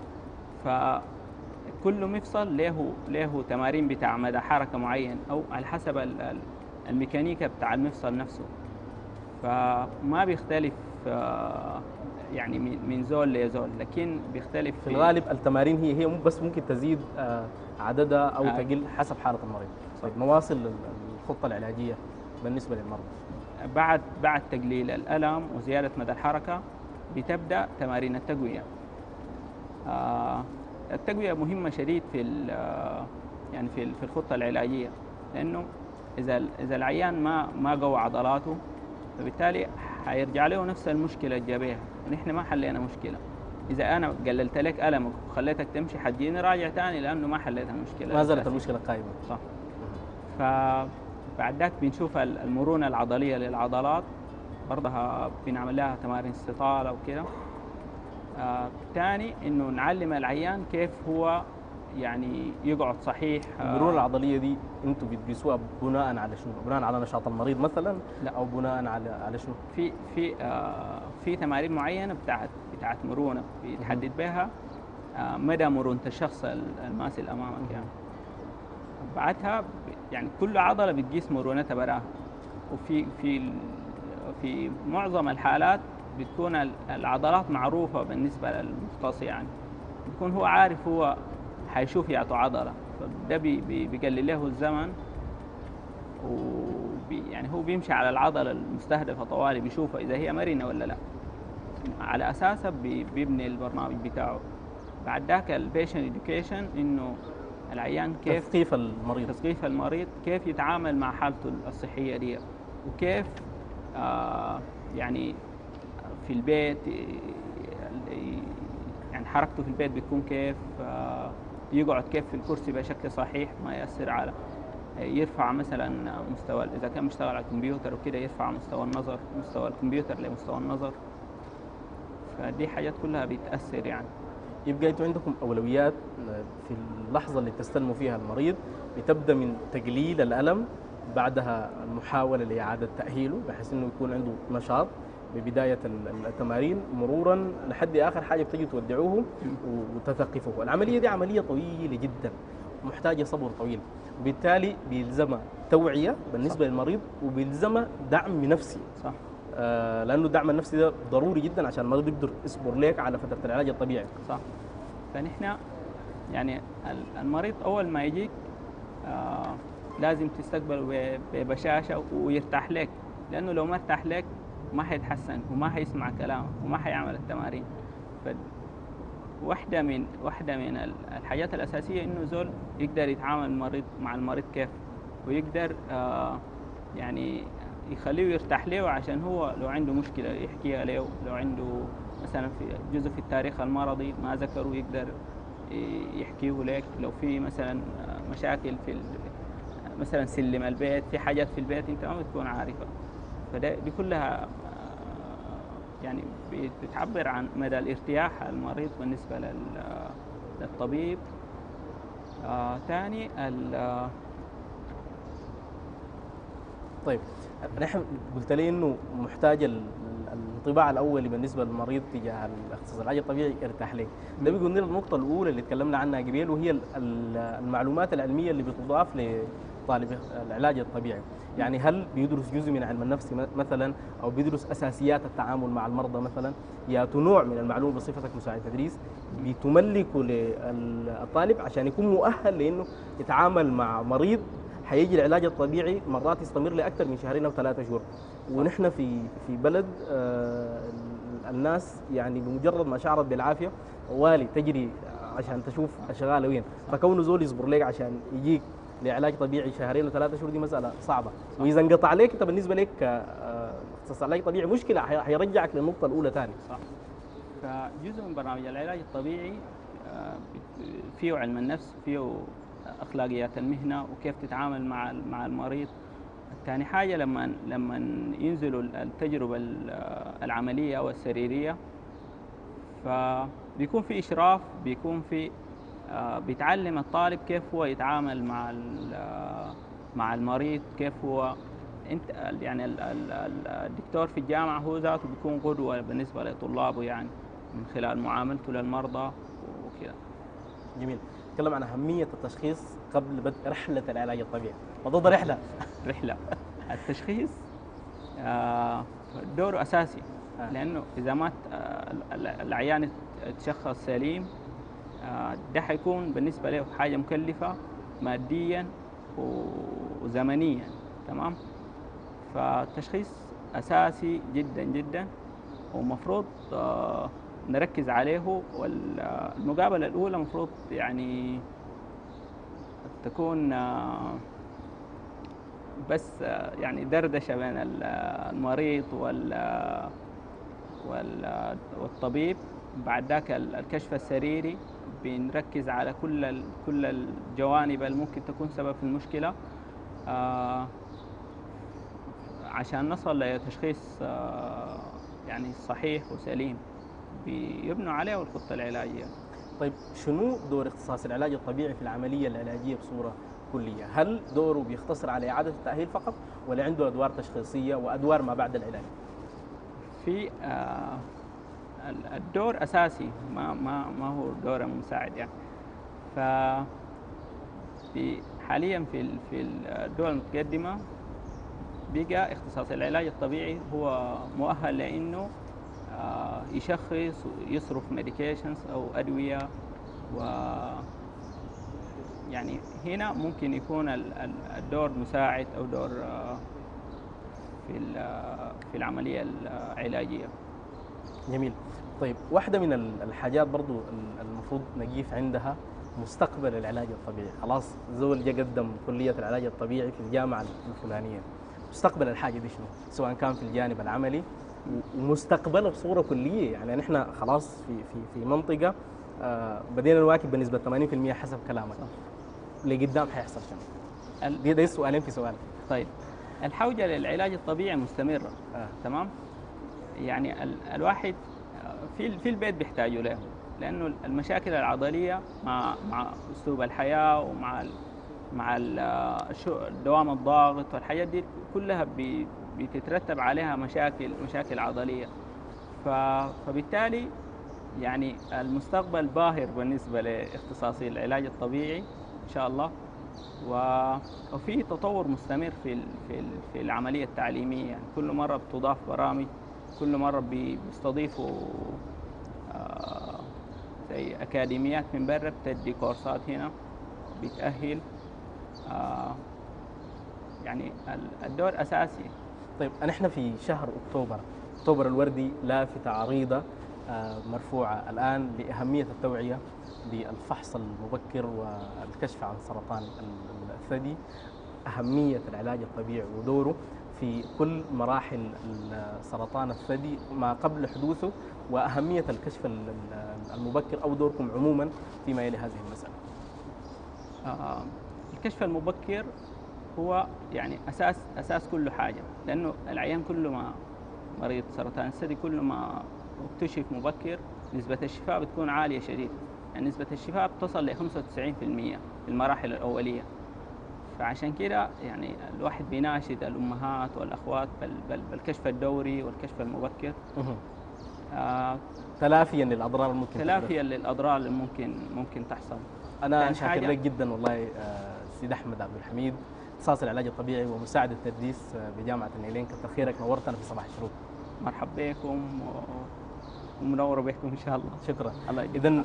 فكل مفصل له له تمارين بتاع مدى حركة معين أو على حسب ال- ال- الميكانيكا بتاع المفصل نفسه. فما بيختلف آه، يعني من من زول لزول لكن بيختلف في الغالب التمارين هي هي بس ممكن تزيد آه، عددها أو آه. تقل حسب حالة المريض. طيب نواصل ال- الخطة العلاجية بالنسبة للمرضى؟ بعد بعد تقليل الألم وزيادة مدى الحركة بتبدأ تمارين التقوية. آه التقوية مهمة شديد في آه، يعني في في الخطة العلاجية لأنه إذا إذا العيان ما ما قوى عضلاته فبالتالي حيرجع له نفس المشكلة اللي جابها. نحن ما حلينا مشكلة. إذا أنا قللت لك ألمك وخليتك تمشي حتجيني راجع تاني لأنه ما حليت المشكلة ما زالت. المشكلة قائمة. صح. فبعد ذاك بنشوف ال- المرونة العضلية للعضلات. برضها بنعمل لها تمارين استطالة وكده آه تاني إنه نعلم العيان كيف هو يعني يقعد صحيح. آه، المرونة العضلية دي أنتوا بتقيسوها بناء على شنو؟ بناء على نشاط المريض مثلا لا. أو بناء على على شنو؟ في في آه في تمارين معينة بتاعت بتاعت مرونة بيتحدد بها. آه مدى مرونة الشخص ال- الماسل امامك يعني. بعدها يعني كل عضلة بتقيس مرونتها براها. وفي في في معظم الحالات بتكون ال- العضلات معروفة بالنسبة للمختص يعني. بيكون هو عارف هو حيشوف يعطوا عضلة. فده بي بي بيقلل له الزمن وبي يعني هو بيمشي على العضلة المستهدفة طوالي بيشوفها إذا هي مرنة ولا لا. على أساسها بي- بيبني البرنامج بتاعه. بعد ذاك ال patient education إنه العيان كيف تثقيف المريض. تثقيف المريض كيف يتعامل مع حالته الصحية دي وكيف يعني في البيت ي- يعني حركته في البيت بتكون كيف آه يقعد كيف في الكرسي بشكل صحيح ما يأثر على يرفع مثلا مستوى إذا كان بيشتغل على الكمبيوتر وكده يرفع مستوى النظر مستوى الكمبيوتر لمستوى النظر. فدي حاجات كلها بتأثر يعني. يبقى أنتم عندكم أولويات في اللحظة اللي تستلموا فيها المريض بتبدأ من تقليل الألم بعدها المحاولة لإعادة تأهيله بحيث إنه يكون عنده نشاط ببداية ال- التمارين مرورا لحد آخر حاجة بتجي تودعوه وتثقفه. العملية دي عملية طويلة جدا محتاجة صبر طويل. وبالتالي بيلزمها توعية بالنسبة صح. للمريض وبيلزمها دعم نفسي. صح. آه لأنه الدعم النفسي ده ضروري جدا عشان المريض يقدر يصبر لك على فترة العلاج الطبيعي. صح. فنحن يعني ال- المريض أول ما يجيك آه لازم تستقبله ببشاشة ويرتاح لك. لأنه لو ما ارتاح لك ما حيتحسن وما حيسمع كلامك وما حيعمل التمارين. ف واحدة من واحدة من ال- الحاجات الأساسية إنه زول يقدر يتعامل المريض مع المريض كيف؟ ويقدر آه يعني يخليه يرتاح له عشان هو لو عنده مشكلة يحكيها له. لو عنده مثلا في جزء في التاريخ المرضي ما ذكره يقدر يحكيه لك. لو في مثلا آه، مشاكل في مثلا سلم البيت في حاجات في البيت انت ما بتكون عارفها فده دي كلها آه، يعني بت- بتعبر عن مدى الارتياح المريض بالنسبة لل- للطبيب. آه آه، طيب نحن قلت لي إنه محتاج ال- الانطباع الاولي بالنسبة للمريض تجاه الاختصاص. العلاج الطبيعي ارتاح لك ده بيقول لنا النقطة الأولى اللي تكلمنا عنها قبل وهي ال- ال- المعلومات العلمية اللي بتضاف لطالب العلاج الطبيعي. يعني هل بيدرس جزء من علم النفس مثلا أو بيدرس أساسيات التعامل مع المرضى مثلا؟ يا نوع من المعلومة بصفتك مساعد تدريس بتملكه للطالب عشان يكون مؤهل لأنه يتعامل مع مريض حيجي العلاج الطبيعي مرات يستمر لأكثر من شهرين أو ثلاثة شهور. ونحن في في بلد آه، الناس يعني بمجرد ما شعرت بالعافية والي تجري عشان تشوف شغاله وين. فكونه زول يصبر لك عشان يجيك لعلاج طبيعي شهرين وثلاثة شهور دي مسألة صعبة. وإذا انقطع عليك أنت بالنسبة لك آه، اختصاص علاج طبيعي مشكلة حيرجعك للنقطة الأولى ثاني صح. فجزء من برنامج العلاج الطبيعي آه، فيه علم النفس فيه أخلاقيات المهنة وكيف تتعامل مع مع المريض. ثاني حاجة لما لما ينزلوا التجربة ال- العملية أو السريرية فبيكون في إشراف بيكون في آه، بيتعلم الطالب كيف هو يتعامل مع آه، مع المريض كيف هو انت يعني ال- ال- ال- الدكتور في الجامعة هو ذاته بيكون قدوة بالنسبة لطلابه يعني من خلال معاملته للمرضى وكذا. جميل. نتكلم عن أهمية التشخيص قبل بدء رحلة العلاج الطبيعي. وضد رحلة. رحلة. التشخيص آه، دوره أساسي. لأنه إذا ما العيان تشخص سليم ده حيكون بالنسبة له حاجة مكلفة ماديا وزمنيا تمام؟ فالتشخيص أساسي جدا جدا ومفروض آه، نركز عليه والمقابلة الأولى المفروض يعني تكون آه، بس آه، يعني دردشة بين ال- المريض وال وال- والطبيب. بعد ذاك ال- الكشف السريري بنركز على كل ال- كل الجوانب اللي ممكن تكون سبب في المشكلة آه، عشان نصل لتشخيص آه، يعني صحيح وسليم بيبنوا عليه الخطه العلاجية طيب شنو دور اختصاص العلاج الطبيعي في العملية العلاجية بصورة كلية؟ هل دوره بيختصر على إعادة التأهيل فقط ولا عنده أدوار تشخيصية وأدوار ما بعد العلاج؟ في آه، الدور أساسي ما ما ما هو دور مساعد يعني. ف في حاليا في في الدول المتقدمة بقى اختصاص العلاج الطبيعي هو مؤهل لإنه آه، يشخص ويصرف ميديكيشنز أو أدوية و يعني هنا ممكن يكون ال- ال- الدور مساعد أو دور آه، في ال- في العملية العلاجية. جميل. طيب واحدة من ال- الحاجات برضو ال- المفروض نقيف عندها مستقبل العلاج الطبيعي. خلاص زول جا قدم كلية العلاج الطبيعي في الجامعة الفلانية. مستقبل الحاجة دي شنو؟ سواء كان في الجانب العملي ومستقبله بصورة كلية. يعني نحن خلاص في في في منطقة آه بدينا نواكب بنسبة 80% حسب كلامك. لقدام حيحصل شنو؟ دي, دي سؤالين في سؤال. طيب. الحوجة للعلاج الطبيعي مستمرة. آه. تمام؟ يعني ال الواحد في في البيت بيحتاجوا له لأنه المشاكل العضلية مع مع أسلوب الحياة ومع مع ال- آه، الشو- دوام الضغط والحاجات دي كلها بتترتب عليها مشاكل مشاكل عضلية. ف- فبالتالي يعني المستقبل باهر بالنسبة لاختصاصي العلاج الطبيعي إن شاء الله. وفي تطور مستمر في في العملية التعليمية يعني كل مرة بتضاف برامج كل بي- بيستضيفوا آه، زي أكاديميات من برا بتدي كورسات هنا بتأهل آه، يعني ال- الدور أساسي. طيب نحن في شهر أكتوبر. أكتوبر الوردي لافتة عريضة آه، مرفوعة الآن لأهمية التوعية بالفحص المبكر والكشف عن سرطان ال- الثدي. أهمية العلاج الطبيعي ودوره. في كل مراحل سرطان الثدي ما قبل حدوثه وأهمية الكشف ال- ال- المبكر أو دوركم عموما فيما يلي هذه المسألة. آه، الكشف المبكر هو يعني أساس أساس كل حاجة لأنه العيان كل ما مريض سرطان الثدي كل ما اكتشف مبكر نسبة الشفاء بتكون عالية شديد. يعني نسبة الشفاء بتصل ل 95% في المراحل الأولية. فعشان كده يعني الواحد بيناشد الأمهات والأخوات بال بال بالكشف الدوري والكشف المبكر. آه تلافيا للأضرار الممكن. تلافيا للأضرار اللي ممكن ممكن تحصل. أنا شاكر لك جدا والله آه، سيد أحمد عبد الحميد اختصاص العلاج الطبيعي ومساعد التدريس آه، بجامعة النيلين. كثر خيرك نورتنا في صباح الشروق. مرحبا بكم و- ومنور بكم إن شاء الله. شكرا. الله اذا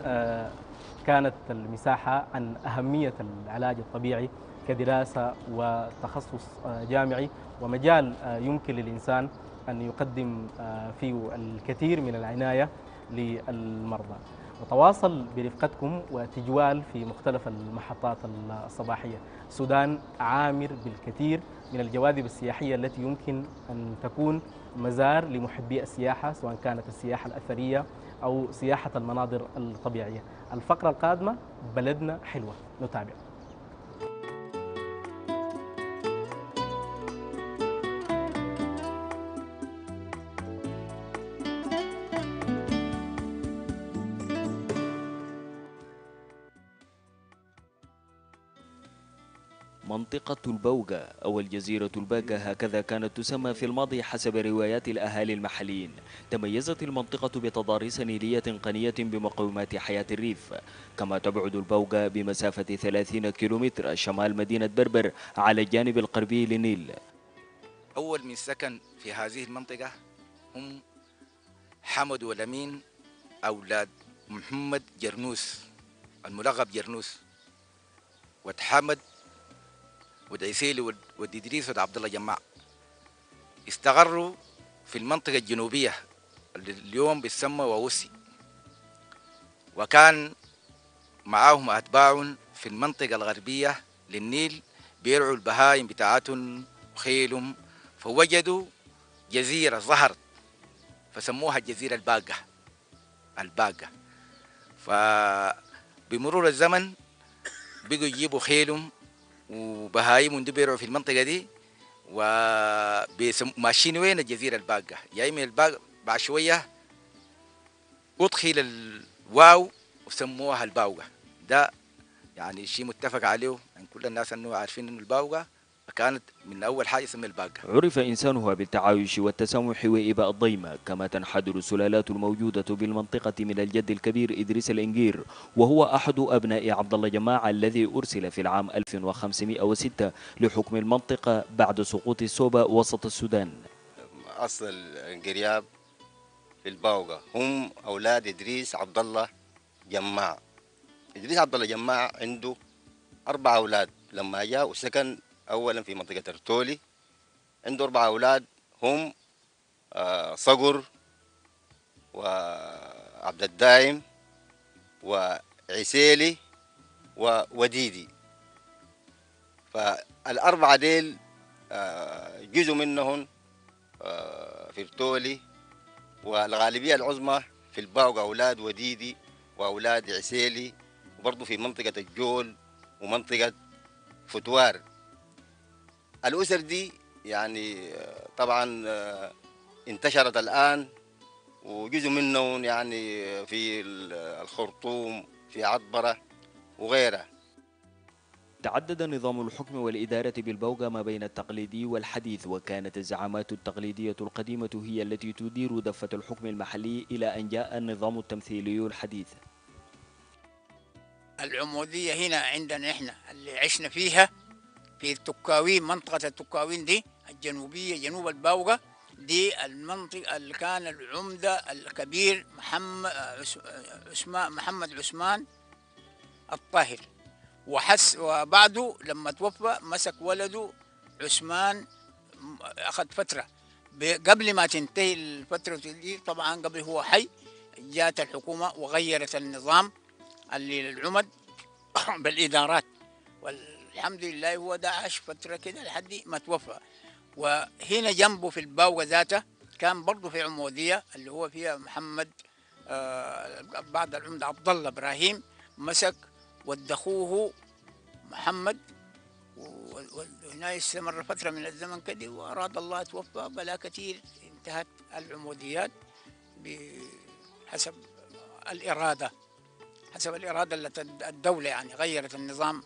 كانت المساحة عن أهمية العلاج الطبيعي. كدراسة وتخصص آه، جامعي ومجال آه، يمكن للإنسان أن يقدم آه، فيه الكثير من العناية للمرضى وتواصل برفقتكم وتجوال في مختلف المحطات الصباحية السودان عامر بالكثير من الجواذب السياحية التي يمكن أن تكون مزار لمحبي السياحة سواء كانت السياحة الأثرية أو سياحة المناظر الطبيعية. الفقرة القادمة بلدنا حلوة نتابع. منطقة البوغة أو الجزيرة الباقة هكذا كانت تسمى في الماضي حسب روايات الأهالي المحليين. تميزت المنطقة بتضاريس نيلية غنية بمقومات حياة الريف. كما تبعد البوغة بمسافة 30 كيلومتر شمال مدينة بربر على الجانب الغربي للنيل أول من سكن في هذه المنطقة هم حمد ولمين أولاد محمد جرنوس الملقب جرنوس ود حمد ود عسيلي ود إدريس ود عبد الله جماع استقروا في المنطقة الجنوبية اللي اليوم بتسمى ووسي. وكان معاهم أتباع في المنطقة الغربية للنيل بيرعوا البهايم بتاعتهم وخيلهم فوجدوا جزيرة ظهرت فسموها الجزيرة الباقة. الباقة. فبمرور الزمن بقوا يجيبوا خيلهم وبهايمهم دي بيرعوا في المنطقة دي وماشيين وين الجزيرة الباقة؟ جاي من الباقة بعد شوية أدخل الواو وسموها الباوقة. ده يعني شيء متفق عليه يعني كل الناس إنه عارفين إنه الباوقة. كانت من أول حاجة اسمها الباقة. عرف إنسانها بالتعايش والتسامح وإباء الضيمة كما تنحدر السلالات الموجودة بالمنطقة من الجد الكبير إدريس الإنجير وهو أحد أبناء عبد الله جماعة الذي أرسل في العام 1506 لحكم المنطقة بعد سقوط السوبة وسط السودان. أصل الانقرياب في الباوقة. هم أولاد إدريس عبد الله جماع إدريس عبد الله جماع عنده أربع أولاد لما جاء وسكن اولا في منطقة أرتولي. عنده أربع أولاد هم آه، صقر وعبد الدايم وعسيلي ووديدي. فالأربعة ديل آه، جزء منهم آه، في التولي والغالبية العظمى في الباوغ أولاد وديدي وأولاد عسيلي وبرضه في منطقة الجول ومنطقة فتوار. الأسر دي يعني آه، طبعا آه، انتشرت الآن وجزء منهم يعني في ال- الخرطوم في عطبرة وغيرها. تعدد نظام الحكم والإدارة بالبوغا ما بين التقليدي والحديث وكانت الزعامات التقليدية القديمة هي التي تدير دفة الحكم المحلي إلى أن جاء النظام التمثيلي الحديث. العمودية هنا عندنا إحنا اللي عشنا فيها في التكاوين منطقة التكاوين دي الجنوبية جنوب الباوغة دي المنطقة اللي كان العمدة الكبير محمد عثمان محمد عثمان الطاهر. وحس وبعده لما توفى مسك ولده عثمان أخذ فترة. قبل ما تنتهي الفترة دي طبعا قبل هو حي جاءت الحكومة وغيرت النظام اللي للعمد بالإدارات والحمد لله هو ده عاش فترة كده لحد ما توفى. وهنا جنبه في الباوة ذاته كان برضه في عمودية اللي هو فيها محمد آه بعد العمدة عبد الله إبراهيم مسك ودخوه محمد. وهنا استمر فترة من الزمن كده وأراد الله توفى بلا كثير انتهت العموديات بحسب الإرادة حسب الإرادة التي الدولة يعني غيرت النظام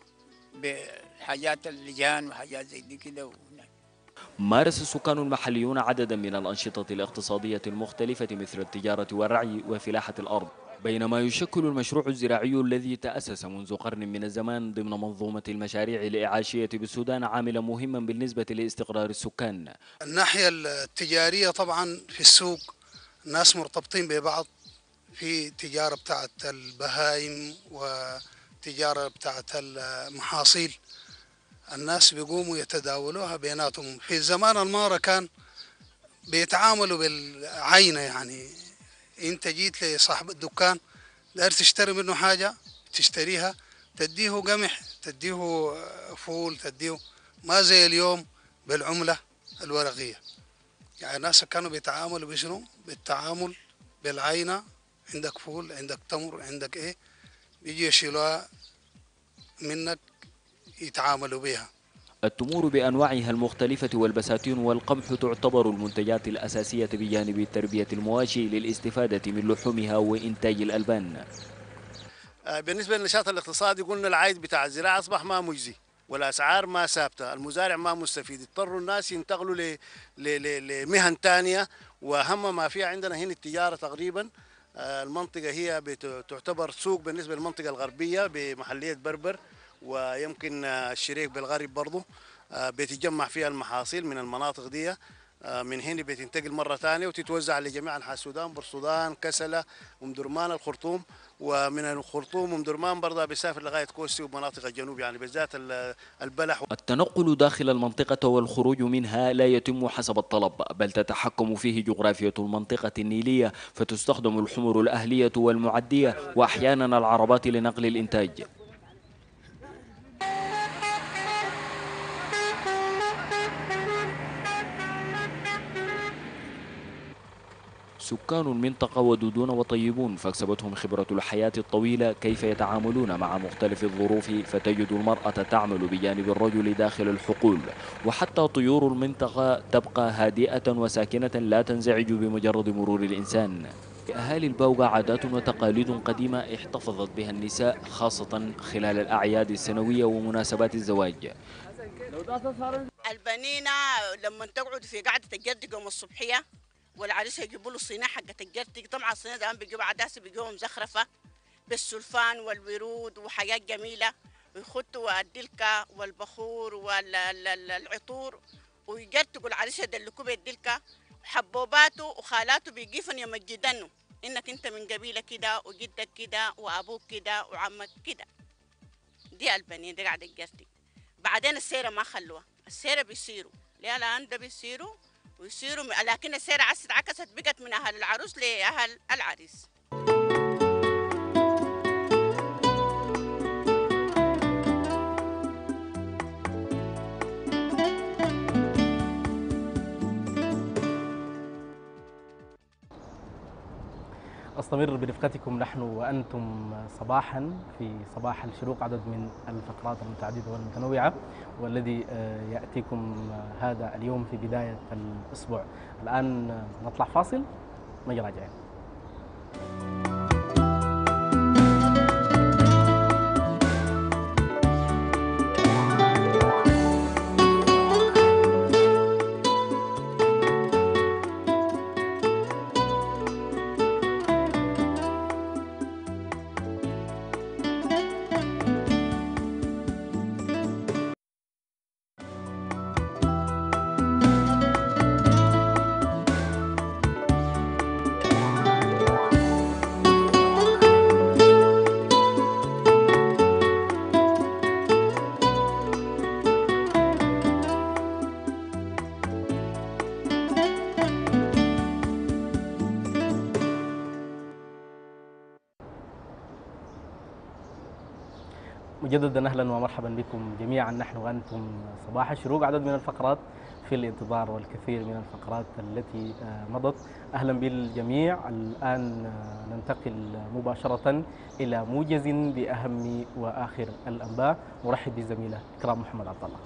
بحاجات اللجان وحاجات زي دي كده مارس السكان المحليون عددا من الأنشطة الاقتصادية المختلفة مثل التجارة والرعي وفلاحة الأرض. بينما يشكل المشروع الزراعي الذي تأسس منذ قرن من الزمان ضمن منظومة المشاريع الإعاشية بالسودان عاملا مهما بالنسبة لاستقرار السكان. الناحية التجارية طبعا في السوق الناس مرتبطين ببعض في تجارة بتاعت البهايم وتجارة بتاعت المحاصيل. الناس بيقوموا يتداولوها بيناتهم. في الزمان الماضي كان بيتعاملوا بالعينة يعني. انت جيت لصاحب الدكان داير تشتري منه حاجة تشتريها تديه قمح تديه فول تديه ما زي اليوم بالعملة الورقية. يعني الناس كانوا بيتعاملوا بشنو؟ بالتعامل بالعينة. عندك فول عندك تمر عندك إيه؟ بيجي يشيلوها منك يتعاملوا بها التمور بأنواعها المختلفة والبساتين والقمح تعتبر المنتجات الأساسية بجانب التربية المواشي للاستفادة من لحومها وإنتاج الألبان. آه، بالنسبة للنشاط الاقتصادي قلنا العائد بتاع الزراعة أصبح ما مجزي والأسعار ما ثابتة المزارع ما مستفيد اضطروا الناس ينتقلوا ل- ل- ل- لمهن تانية وأهم ما فيها عندنا هنا التجارة تقريبا. المنطقة هي تعتبر سوق بالنسبة للمنطقة الغربية بمحلية بربر ويمكن آه، الشريك بالغرب برضه آه، بيتجمع فيها المحاصيل من المناطق دي. آه، من هنا بتنتقل مرة ثانية وتتوزع لجميع أنحاء السودان برسودان كسلة أم درمان الخرطوم. ومن الخرطوم أم درمان برضه بيسافر لغاية كوسي ومناطق الجنوب يعني بالذات ال- البلح. التنقل داخل المنطقة والخروج منها لا يتم حسب الطلب بل تتحكم فيه جغرافية المنطقة النيلية فتستخدم الحمر الأهلية والمعدية وأحيانا العربات لنقل الإنتاج. سكان المنطقة ودودون وطيبون فاكسبتهم خبرة الحياة الطويلة كيف يتعاملون مع مختلف الظروف فتجد المرأة تعمل بجانب الرجل داخل الحقول. وحتى طيور المنطقة تبقى هادئة وساكنة لا تنزعج بمجرد مرور الإنسان. أهالي البوغا عادات وتقاليد قديمة احتفظت بها النساء خاصة خلال الأعياد السنوية ومناسبات الزواج. البنينة لما تقعد في قعدة الجرد يوم الصبحية والعريس يجيبوا له صينية حقة الجرد طبعا الصينية ده بيجيبوا عداسة بيجيبوا مزخرفة بالسلفان والورود وحاجات جميلة ويخطوا الدلكة والبخور والعطور ويجرتقوا العريس يدلكوا بالدلكة. حبوباته وخالاته بيجيفن يمجدنه إنك أنت من قبيلة كده وجدك كده وأبوك كده وعمك كده. دي البنين دي قاعدة الجرتي بعدين السيرة ما خلوها. السيرة بيصيروا. لا الان ده بيصيروا ويصيروا لكن السيره عست عكست بقت من أهل العروس لأهل العريس. نستمر برفقتكم نحن وأنتم صباحا في صباح الشروق عدد من الفقرات المتعددة والمتنوعة والذي آه، يأتيكم آه، هذا اليوم في بداية الأسبوع. الآن نطلع فاصل نجي راجعين. مجددا أهلا ومرحبا بكم جميعا. نحن وأنتم صباح الشروق عدد من الفقرات في الانتظار والكثير من الفقرات التي آه، مضت. أهلا بالجميع. الآن آه، ننتقل مباشرة إلى موجز بأهم وآخر الأنباء. نرحب بالزميله إكرام محمد عبد الله.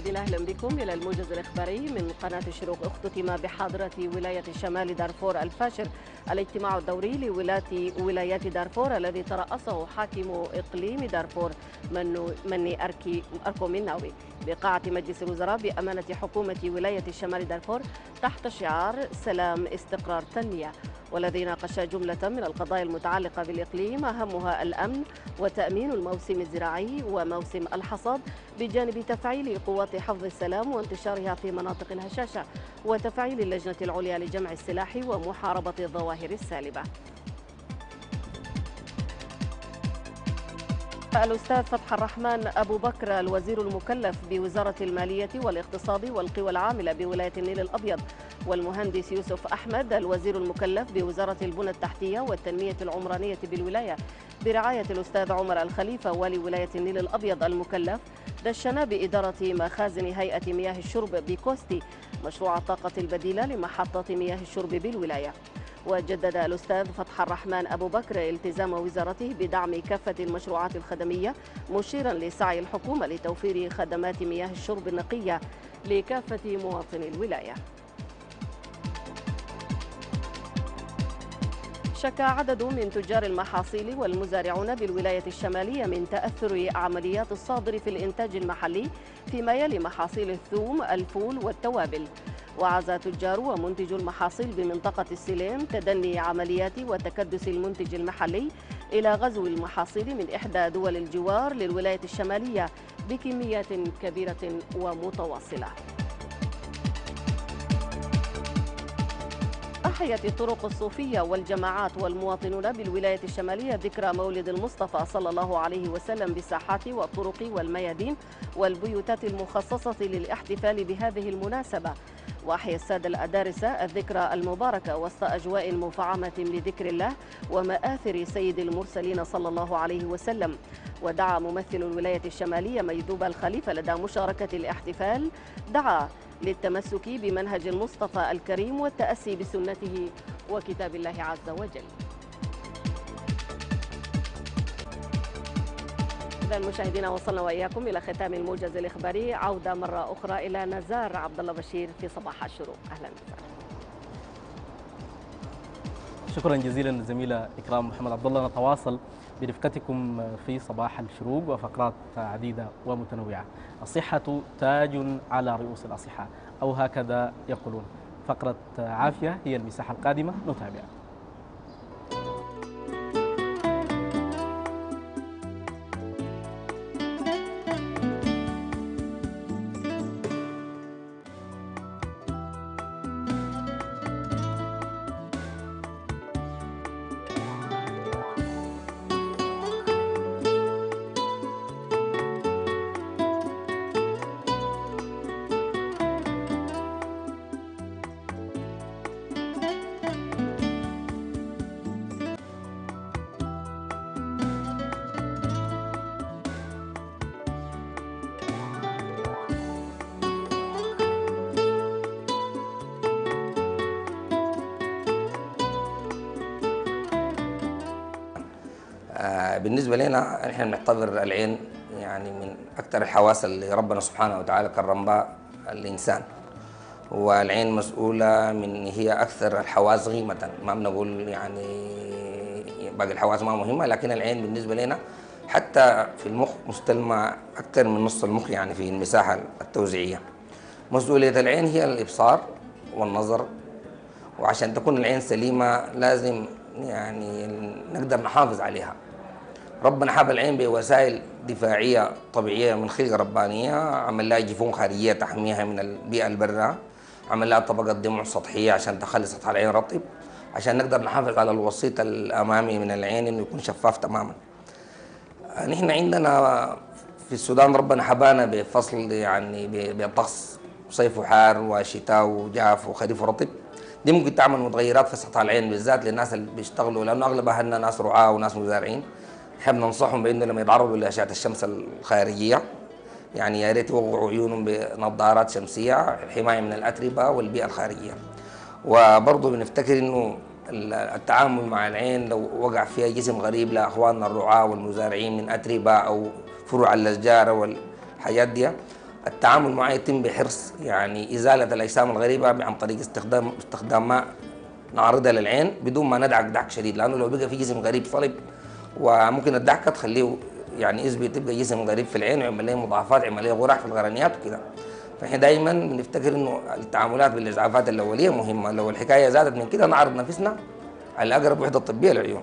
مشاهدينا أهلا بكم إلى الموجز الإخباري من قناة الشروق اختتم بحاضرة ولاية شمال دارفور الفاشر. الاجتماع الدوري لولاة ولايات دارفور الذي ترأسه حاكم إقليم دارفور مني اركي اركو مناوي بقاعة مجلس الوزراء بأمانة حكومة ولاية شمال دارفور تحت شعار سلام استقرار تنمية. والذي ناقش جملة من القضايا المتعلقة بالإقليم أهمها الأمن وتأمين الموسم الزراعي وموسم الحصاد بجانب تفعيل قوات حفظ السلام وانتشارها في مناطق الهشاشة وتفعيل اللجنة العليا لجمع السلاح ومحاربة الظواهر السالبة. الأستاذ فتح الرحمن أبو بكر الوزير المكلف بوزارة المالية والاقتصاد والقوى العاملة بولاية النيل الأبيض والمهندس يوسف أحمد الوزير المكلف بوزارة البنى التحتية والتنمية العمرانية بالولاية. برعاية الأستاذ عمر الخليفة والي ولاية النيل الأبيض المكلف دشنا بإدارة مخازن هيئة مياه الشرب بكوستي مشروع الطاقة البديلة لمحطات مياه الشرب بالولاية. وجدد الأستاذ فتح الرحمن أبو بكر التزام وزارته بدعم كافة المشروعات الخدمية مشيرا لسعي الحكومة لتوفير خدمات مياه الشرب النقية لكافة مواطني الولاية. شكى عدد من تجار المحاصيل والمزارعون بالولاية الشمالية من تأثر عمليات الصادر في الإنتاج المحلي فيما يلي محاصيل الثوم الفول والتوابل. وعزى تجار ومنتجو المحاصيل بمنطقة السليم تدني عمليات وتكدس المنتج المحلي إلى غزو المحاصيل من إحدى دول الجوار للولاية الشمالية بكميات كبيرة ومتواصلة. أحيت الطرق الصوفية والجماعات والمواطنون بالولاية الشمالية ذكرى مولد المصطفى صلى الله عليه وسلم بالساحات والطرق والميادين والبيوتات المخصصة للاحتفال بهذه المناسبة. وأحيا السادة الأدارسة الذكرى المباركة وسط أجواء مفعمة لذكر الله ومآثر سيد المرسلين صلى الله عليه وسلم. ودعا ممثل الولاية الشمالية ميدوب الخليفة لدى مشاركة الاحتفال دعا للتمسك بمنهج المصطفى الكريم والتأسي بسنته وكتاب الله عز وجل. إذا مشاهدينا وصلنا وإياكم إلى ختام الموجز الإخباري. عودة مرة أخرى إلى نزار عبد الله بشير في صباح الشروق. أهلا وسهلا شكرا جزيلا الزميله إكرام محمد عبد الله. نتواصل برفقتكم في صباح الشروق وفقرات عديدة ومتنوعة. الصحه تاج على رؤوس الاصحاء أو هكذا يقولون. فقرة عافية هي المساحة القادمة نتابع. نحن بنعتبر العين يعني من أكثر الحواس اللي ربنا سبحانه وتعالى كرم بها الإنسان. والعين مسؤولة من هي أكثر الحواس قيمة ما بنقول يعني باقي الحواس ما مهمة لكن العين بالنسبة لنا حتى في المخ مستلمة أكثر من نص المخ يعني في المساحة التوزيعية. مسؤولية العين هي الإبصار والنظر. وعشان تكون العين سليمة لازم يعني نقدر نحافظ عليها. ربنا حاب العين بوسائل دفاعية طبيعية من خلق ربانية عمل لها جفون خارجية تحميها من البيئة البرة عمل لها طبقة دموع سطحية عشان تخلي سطح العين رطب عشان نقدر نحافظ على الوسيط الأمامي من العين إنه يكون شفاف تماما. نحن عندنا في السودان ربنا حبانا بفصل يعني بطقس صيف حار وشتاء وجاف وخريف ورطب. دي ممكن تعمل متغيرات في سطح العين بالذات للناس اللي بيشتغلوا لأنه اغلب اهلنا ناس رعاة وناس مزارعين. إحنا بننصحهم بانه لما يتعرضوا لأشعة الشمس الخارجية يعني يا ريت يوقعوا عيونهم بنظارات شمسية حماية من الأتربة والبيئة الخارجية. وبرضه بنفتكر إنه ال- التعامل مع العين لو وقع فيها جسم غريب لإخواننا الرعاة والمزارعين من أتربة أو فروع الاشجار والحاجات دي التعامل معه يتم بحرص يعني إزالة الأجسام الغريبة عن طريق استخدام استخدام ماء نعرضها للعين بدون ما ندعك دعك شديد لأنه لو بقى في جسم غريب صلب وممكن الدعكه تخليه يعني يثبت تبقى جسم غريب في العين ويعمل له مضاعفات يعمل له غرح في القرنيات وكده. فإحنا دائما بنفتكر إنه التعاملات بالاسعافات الأولية مهمة. لو الحكاية زادت من كده نعرض نفسنا على اقرب وحدة طبية للعيون.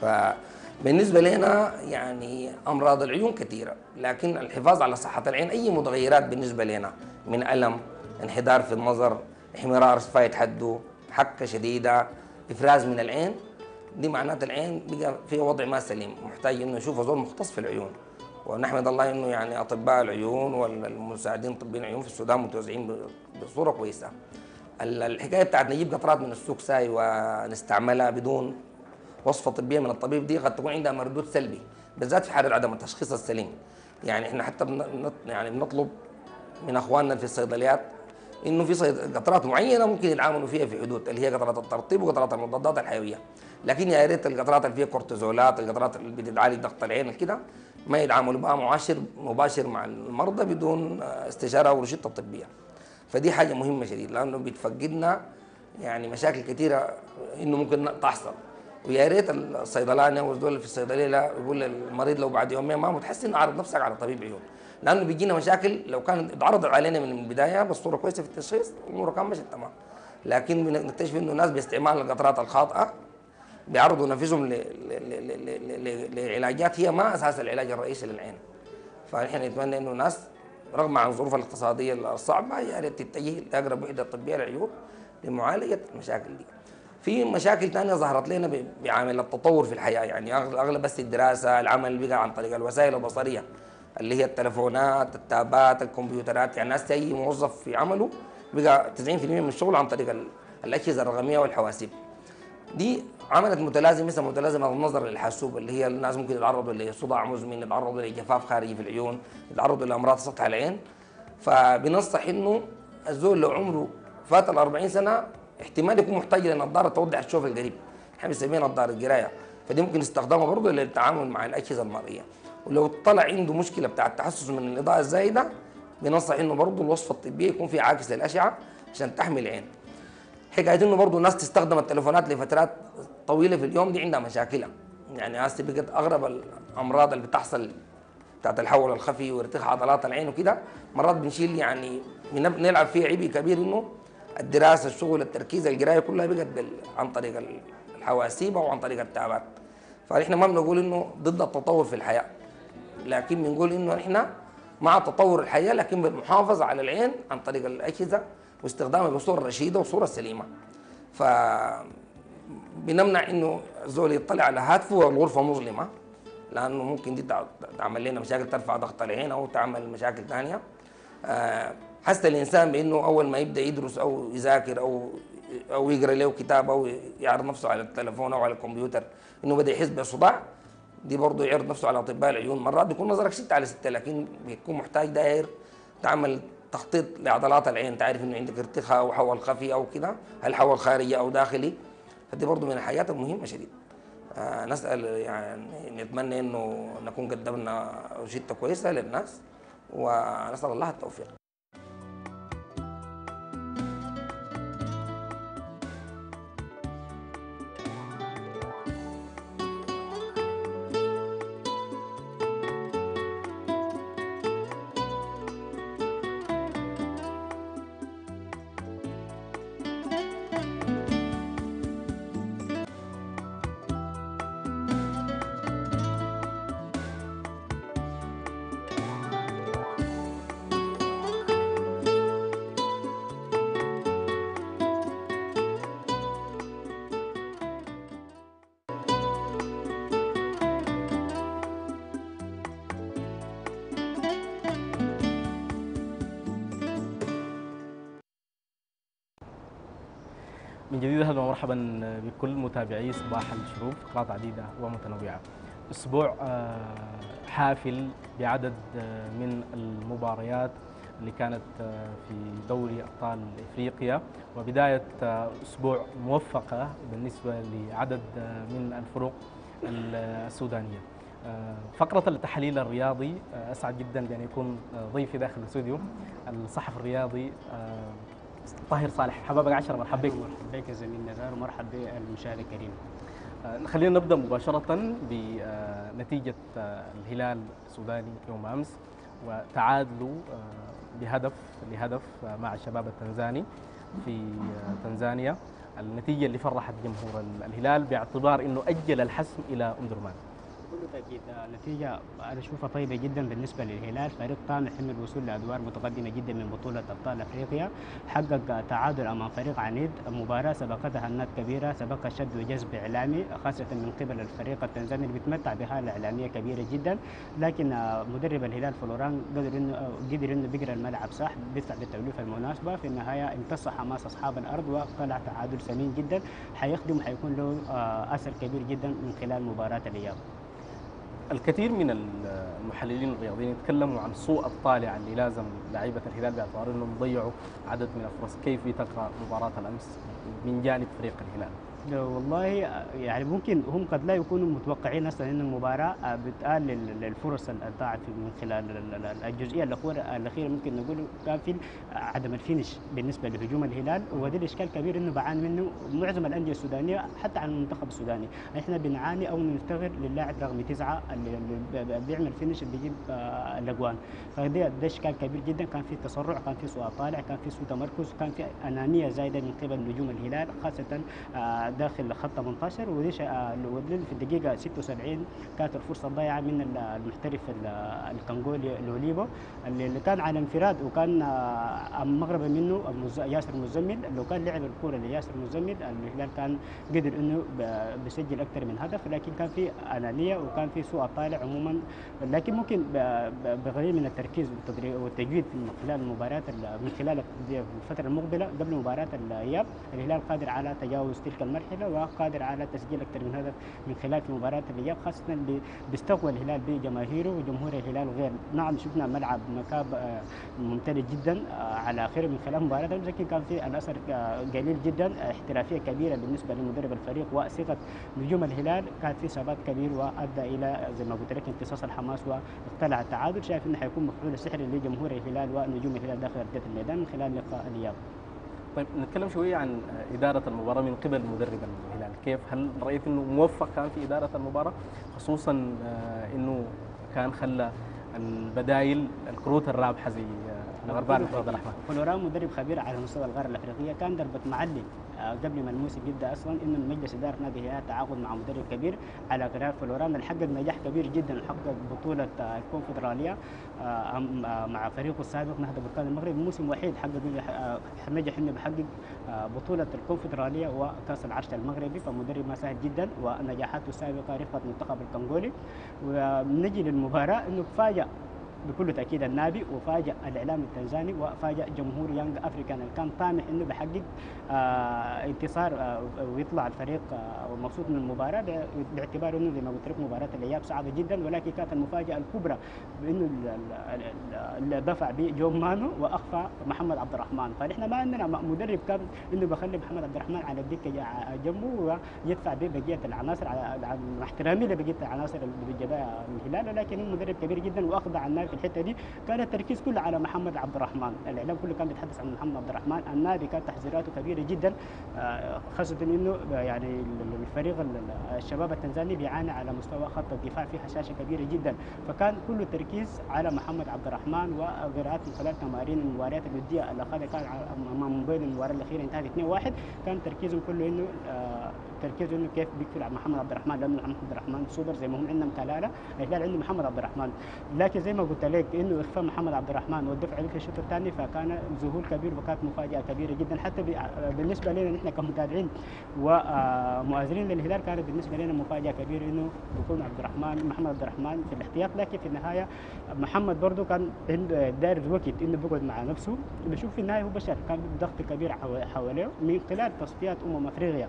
فبالنسبه لنا يعني أمراض العيون كثيرة لكن الحفاظ على صحة العين أي متغيرات بالنسبة لنا من ألم انحدار في النظر احمرار فايت حده حكة شديدة إفراز من العين دي معناته العين بقى في وضع ما سليم. محتاج إنه نشوف زول مختص في العيون. ونحمد الله إنه يعني أطباء العيون والمساعدين طبيين العيون في السودان متوزعين بصورة كويسة. ال- الحكاية بتاعت نجيب قطرات من السوق ساي ونستعملها بدون وصفة طبية من الطبيب دي قد تكون عندها مردود سلبي بالذات في حال عدم التشخيص السليم. يعني إحنا حتى يعني بنطلب من أخواننا في الصيدليات إنه في قطرات معينة ممكن يتعاملوا فيها في حدود اللي هي قطرات الترطيب وقطرات المضادات الحيوية. لكن يا ريت القطرات اللي فيها كورتيزولات القطرات اللي بتعالج ضغط العين كده ما يتعاملوا بها معاشر مباشر مع المرضى بدون استشارة أو روشته طبية. فدي حاجة مهمة شديد لأنه بتفقدنا يعني مشاكل كثيره إنه ممكن تحصل. ويا ريت الصيدلاني أو الدول في الصيدلية لا يقول للمريض لو بعد يومين ما متحسن عرض نفسك على طبيب عيون. لأنه بيجينا مشاكل لو كانت اتعرضت علينا من البداية بصورة كويسة في التشخيص الأمور كان مشت تمام. لكن بنكتشف إنه الناس باستعمال القطرات الخاطئة بيعرضوا نفسهم لعلاجات هي ما أساس العلاج الرئيسي للعين فنحن نتمنى إنه الناس رغم عن الظروف الاقتصادية الصعبة يا ريت تتجه لأقرب وحدة طبية للعيون لمعالجة المشاكل دي. في مشاكل ثانية ظهرت لنا بعامل التطور في الحياة يعني أغلب بس الدراسة العمل بقى عن طريق الوسائل البصرية اللي هي التلفونات التابات الكمبيوترات يعني الناس اي موظف في عمله بقى 90% من الشغل عن طريق ال- الأجهزة الرقمية والحواسيب دي عملت متلازمة مثل متلازمة النظر للحاسوب اللي هي الناس ممكن يتعرضوا لصداع مزمن يتعرضوا لجفاف خارجي في العيون يتعرضوا لأمراض سطح العين. فبننصح إنه الزول لو عمره فات ال 40 سنة احتمال يكون محتاج لنظاره توضح الشوف القريب. إحنا بنسميها نظارة قرايه فدي ممكن نستخدمها برضه للتعامل مع الأجهزة المرئية. ولو طلع عنده مشكلة بتاع التحسس من الإضاءة الزايدة بننصح إنه برضه الوصفه الطبيه يكون في عاكس للأشعة عشان تحمي العين. حكاية إنه برضه الناس تستخدم التليفونات لفترات طويلة في اليوم دي عندها مشاكلها. يعني هسه بقت أغرب الأمراض اللي بتحصل بتاعت الحول الخفي وارتخاء عضلات العين وكده مرات بنشيل يعني بنب- نلعب فيه عبء كبير إنه الدراسة الشغل التركيز القراية كلها بقت عن طريق ال- الحواسيب أو عن طريق التابات فاحنا ما بنقول إنه ضد التطور في الحياة. لكن بنقول إنه إحنا مع تطور الحياة لكن بنحافظ على العين عن طريق الأجهزة واستخدامها بصورة رشيدة وصورة سليمة. ف بنمنع إنه الزول يطلع على هاتفه والغرفة مظلمة لأنه ممكن دي تع- تعمل لنا مشاكل ترفع ضغط العين أو تعمل مشاكل ثانية آه، حس الإنسان بإنه أول ما يبدأ يدرس أو يذاكر أو أو يقرأ له كتاب أو يعرض نفسه على التليفون أو على الكمبيوتر إنه بدأ يحس بصداع دي برضه يعرض نفسه على أطباء العيون. مرات بيكون نظرك 6 على 6 لكن بيكون محتاج داير تعمل تخطيط لعضلات العين. تعرف إنه عندك ارتخاء أو حول خفي أو كده هل حول خارجي أو داخلي؟ فدي برضه من الحاجات المهمة شديد. آه، نسأل يعني نتمنى إنه نكون قدمنا روشته كويسة للناس ونسأل الله التوفيق. متابعي صباح الشروق فقرات عديده ومتنوعة. أسبوع آه، حافل بعدد آه، من المباريات اللي كانت آه، في دوري أبطال إفريقيا وبداية أسبوع موفقة بالنسبة لعدد من الفرق السودانية. فقرة التحليل الرياضي أسعد جدا بأن يكون ضيفي داخل الاستوديو الصحفي الرياضي طاهر صالح حبابك عشرة مرحبا بك. مرحبا بك يا زميل نزار ومرحبا بالمشاهد الكريم آه، خلينا نبدأ مباشرة بنتيجه الهلال السوداني يوم أمس وتعادلوا آه، بهدف لهدف آه، مع الشباب التنزاني في آه، تنزانيا. النتيجة اللي فرحت جمهور الهلال باعتبار إنه أجل الحسم إلى ام درمان بكل تأكيد النتيجه أنا أشوفها طيبة جدا بالنسبة للهلال. فريق طامح من الوصول لأدوار متقدمة جدا من بطولة أبطال أفريقيا. حقق تعادل أمام فريق عنيد. مباراة سبقتها هنات كبيرة سبقها شد وجذب إعلامي خاصة من قبل الفريق التنزاني اللي بيتمتع بحاله إعلامية كبيرة جدا. لكن آه، مدرب الهلال فلوران قدر إنه آه، قدر إنه بيقرأ الملعب صح بيدفع بالتوليفة المناسبة. في النهاية امتص حماس أصحاب الأرض وطلع تعادل سمين جدا. حيخدم وحيكون له آه، أثر كبير جدا من خلال مباراة الاياب الكثير من المحللين الرياضيين يتكلموا عن سوء الطالع اللي لازم لعيبة الهلال بأعتبار إنهم ضيعوا عدد من الفرص، كيف تقرأ مباراة الأمس من جانب فريق الهلال؟ والله يعني ممكن هم قد لا يكونوا متوقعين أصلا إن المباراة بتقلل للفرص اللي ضاعت من خلال ال- ال- الجزئية الأخيرة ممكن نقول كان في عدم الفينش بالنسبة لهجوم الهلال. وده الإشكال كبير إنه بعاني منه معظم الأندية السودانية حتى عن المنتخب السوداني. إحنا بنعاني أو نفتقر للاعب رقم تسعة اللي بيعمل فينش اللي بيجيب آه، الأجوان. فده ده إشكال كبير جدا. كان في تسرع كان في سوء طالع كان في سوء تمركز كان في أنانية زايدة من قبل نجوم الهلال خاصة آه، داخل خط 18 ودي شيء- آه، ودي في الدقيقة 76 كانت الفرصة ضايعه من ال- المحترف ال- الكونغولي لوليبو اللي كان على انفراد وكان آه، مغربا منه ياسر مزمل. لو كان لعب الكوره لياسر مزمل الهلال كان قدر إنه بيسجل أكثر من هدف لكن كان في أنانية وكان في سوء طالع عموما. لكن ممكن بقليل من التركيز والتجويد من خلال المباريات ال- من خلال الفترة المقبلة قبل مباراة الإياب الهلال قادر على تجاوز تلك المرحلة. وقادر على تسجيل أكثر من هدف من خلال في مباراة الاياب خاصة اللي بيستقبل الهلال بجماهيره وجمهور الهلال غير. نعم شفنا ملعب مكاب آه، ممتلئ جدا آه، على آخره من خلال مباراة. لكن كان في الاثر آه، قليل جدا احترافية كبيرة بالنسبة لمدرب الفريق وثقه نجوم الهلال. كان في ثبات كبير وأدى إلى زي ما قلت لك امتصاص الحماس واقتلع التعادل. شايف إنه حيكون مفعول سحري لجمهور الهلال ونجوم الهلال داخل أرضية الميدان من خلال لقاء الاياب طيب نتكلم شوية عن إدارة المباراة من قبل مدرب الهلال، كيف؟ هل رأيت إنه موفق كان في إدارة المباراة؟ خصوصا آه، إنه كان خلى البدايل الكروت الرابحة زي آه، الغربان الرحمن فلوران مدرب خبير على مستوى القاره الأفريقية كان ضربه معلم آه، قبل ما الموسم يبدأ أصلا إنه مجلس اداره نادي الهلال تعاقد مع مدرب كبير على قرار فلوران اللي حقق نجاح كبير جدا حقق بطولة آه، الكونفدرالية آه، مع فريقه السابق نهضة بركان المغرب. موسم وحيد حقق نجح- إنه بيحقق آه، بطولة الكونفدرالية وكأس العرش المغربي. فمدرب ما سهل جدا ونجاحاته السابقه رفقة منتخب الكونغولي. ونجي للمباراة إنه تفاجأ بكل تأكيد النابي وفاجأ الإعلام التنزاني وفاجأ جمهور يانج أفريكان. اللي كان طامح إنه بيحقق آه انتصار آه ويطلع الفريق آه مبسوط من المباراة باعتبار إنه زي ما قلت لك مباراة الأياب صعبة جدا ولكن كانت المفاجأة الكبرى بإنه ال- ال- ال- اللي دفع به جون مانو وأخفى محمد عبد الرحمن. فنحن ما عندنا مدرب كان إنه بخلي محمد عبد الرحمن على الدكة جنبه ويدفع به بقية العناصر على احترامي لبقية العناصر اللي بجبهة الهلال ولكن مدرب كبير جدا وأخضع النادي في الحتة دي. كان التركيز كله على محمد عبد الرحمن. الإعلام كله كان بيتحدث عن محمد عبد الرحمن. النادي كانت تحذيراته كبيرة جدا آه، خاصه انه يعني ال- الفريق ال- ال- الشباب التنزاني بيعاني على مستوى خط الدفاع في هشاشه كبيره جدا فكان كل التركيز على محمد عبد الرحمن وقراءات من خلال تمارين المباريات الوديه اللي اخذها كان امام موبيل المباراه الاخيره انتهت 2-1 كان تركيزهم كله انه آه، تركيزه إنه كيف بيقفل على محمد عبد الرحمن لأنه محمد عبد الرحمن سوبر زي ما هم عندهم تلاله الهلال عنده محمد عبد الرحمن. لكن زي ما قلت لك إنه إخفاء محمد عبد الرحمن والدفع عليه في الشوط الثاني فكان ذهول كبير وكانت مفاجأة كبيرة جدا. حتى بالنسبة لنا نحن كمتابعين ومؤازرين للهلال كانت بالنسبة لنا مفاجأة كبيرة إنه بيكون عبد الرحمن محمد عبد الرحمن في الاحتياط لكن في النهاية محمد برضه كان داير وقت إنه بيقعد مع نفسه. بشوف في النهاية هو بشر كان ضغط كبير حو- حواليه. من خلال تصفيات امم أفريقيا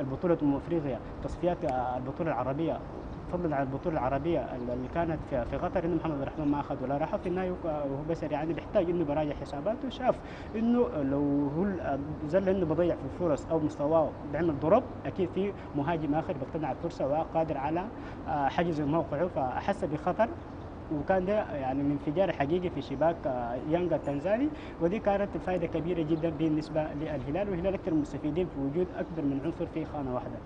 البطولة امم أفريقيا تصفيات البطولة العربية فضلا عن البطولة العربية اللي كانت في قطر إنه محمد الرحمن ما أخذ ولا راح في النهاية هو هو بشر يعني بيحتاج إنه براجع حساباته. شاف إنه لو هو زل إنه بضيع في الفرص أو مستواه بيعمل ضرب أكيد في مهاجم آخر بيقتنع الفرصه وقادر على آه، حجز موقعه فأحس بخطر. وكان ده يعني انفجار حقيقي في شباك آه، يانجا التنزاني ودي كانت فائده كبيرة جدا بالنسبة للهلال والهلال أكثر مستفيدين في وجود أكثر من عنصر في خانة واحدة.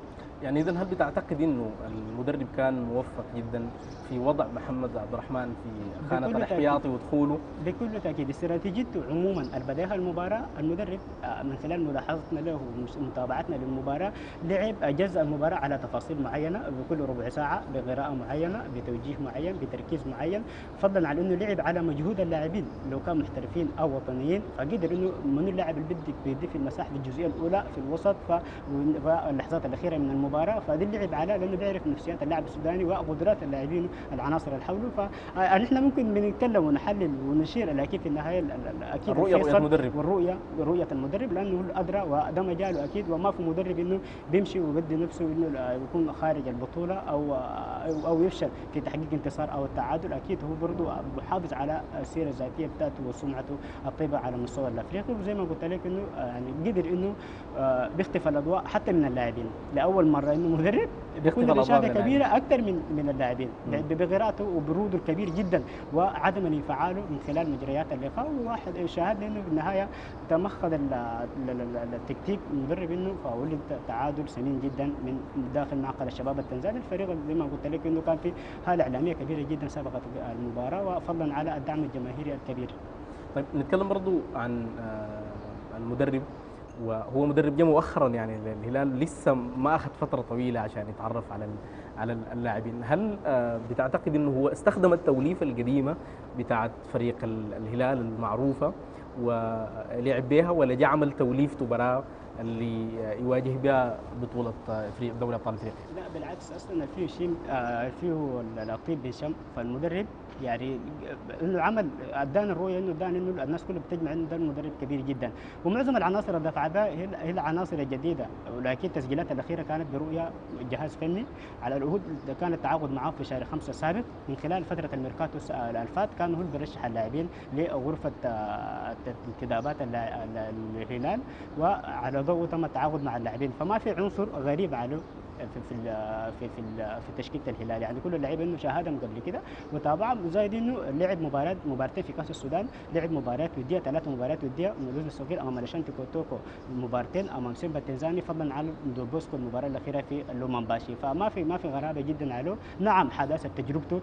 يعني إذا هل بتعتقد إنه المدرب كان موفق جدا في وضع محمد عبد الرحمن في خانة الإحتياطي. ودخوله؟ بكل تأكيد. استراتيجيته عموما البداية المباراة المدرب آه، من خلال ملاحظتنا له ومتابعتنا للمباراة لعب جزء المباراة على تفاصيل معينة بكل ربع ساعة بقراءة معينة بتوجيه معين بتركيز معين. فضلا عن إنه لعب على مجهود اللاعبين. لو كانوا محترفين أو وطنيين فقدر إنه من اللاعب اللي بدك بيدي في المساحة في الجزئية الأولى في الوسط ف- واللحظات الأخيرة من المباراة. فدي اللي لعب على لأنه بيعرف نفسيات اللاعب السوداني وقدرات اللاعبين العناصر اللي حوله فنحن ممكن بنتكلم ونحلل ونشير لكن في النهايه ال- ال- أكيد الرؤية رؤية الفيصل المدرب. والرؤية رؤية المدرب لأنه هو الادرى وده مجاله أكيد وما في مدرب إنه بيمشي وبدي نفسه إنه يكون خارج البطولة أو أو, يفشل في تحقيق انتصار أو التعادل. أكيد هو برضه محافظ على السيرة الذاتية بتاعته وسمعته الطيبة على المستوى الأفريقي. وزي ما قلت لك إنه آه، يعني قدر إنه آه، بيختفي الأضواء حتى من اللاعبين. لأول مرة إنه مدرب بيكون الإشادة. كبيرة أكثر من من اللاعبين. مم. ب- بقراءته وبروده الكبير جدا وعدم انفعاله من خلال مجريات اللقاء. وواحد شاهدنا إنه في النهاية تمخض ال- ال- ال- ال- التكتيك المدرب إنه فولد تعادل سمين جدا من داخل معقل الشباب التنزاني. الفريق زي ما قلت لك إنه كان في حالة إعلامية كبيرة جدا سبقت المباراة. وفضلا على الدعم الجماهيري الكبير. طيب نتكلم برضو عن آه، المدرب. وهو مدرب جاء مؤخرا يعني الهلال لسه ما أخذ فترة طويلة عشان يتعرف على على اللاعبين. هل آه، بتعتقد إنه هو استخدم التوليفة القديمة بتاعت فريق ال- الهلال المعروفة ولعب بها ولا جاء عمل توليفته براه اللي يواجه بها بطولة افريقيا دوري أبطال إفريقيا؟ لا بالعكس أصلا فيه شيء آه، فيه الطيب بشم فالمدرب يعني إنه عمل ادانا الرؤية إنه ادانا إنه الناس كلها بتجمع إنه ده المدرب كبير جدا. ومعظم العناصر اللي دفع بها هي العناصر الجديدة. ولكن التسجيلات الأخيرة كانت برؤية جهاز فني. على العهود كان التعاقد معاه في شهر خمسة السابق. من خلال فترة الميركاتو الفات كان هو بيرشح اللاعبين لغرفة آه، انتدابات الهلال. وعلى ضوء تم التعاقد مع اللاعبين. فما في عنصر غريب عليه في في في في, في تشكيلة الهلال. يعني كل اللعيبه انه شاهدهم قبل كده وتابعهم زائد إنه لعب مباراه مباراتين في كأس السودان لعب مباريات ودية ثلاث مباريات ودية من الوزن الصغير أمام الأشانتي كوتوكو مباراتين أمام سيمبا التنزاني فضلا عن دون بوسكو المباراة الأخيرة في لوبومباشي فما في ما في غرابة جدا عليه. نعم حداثة تجربته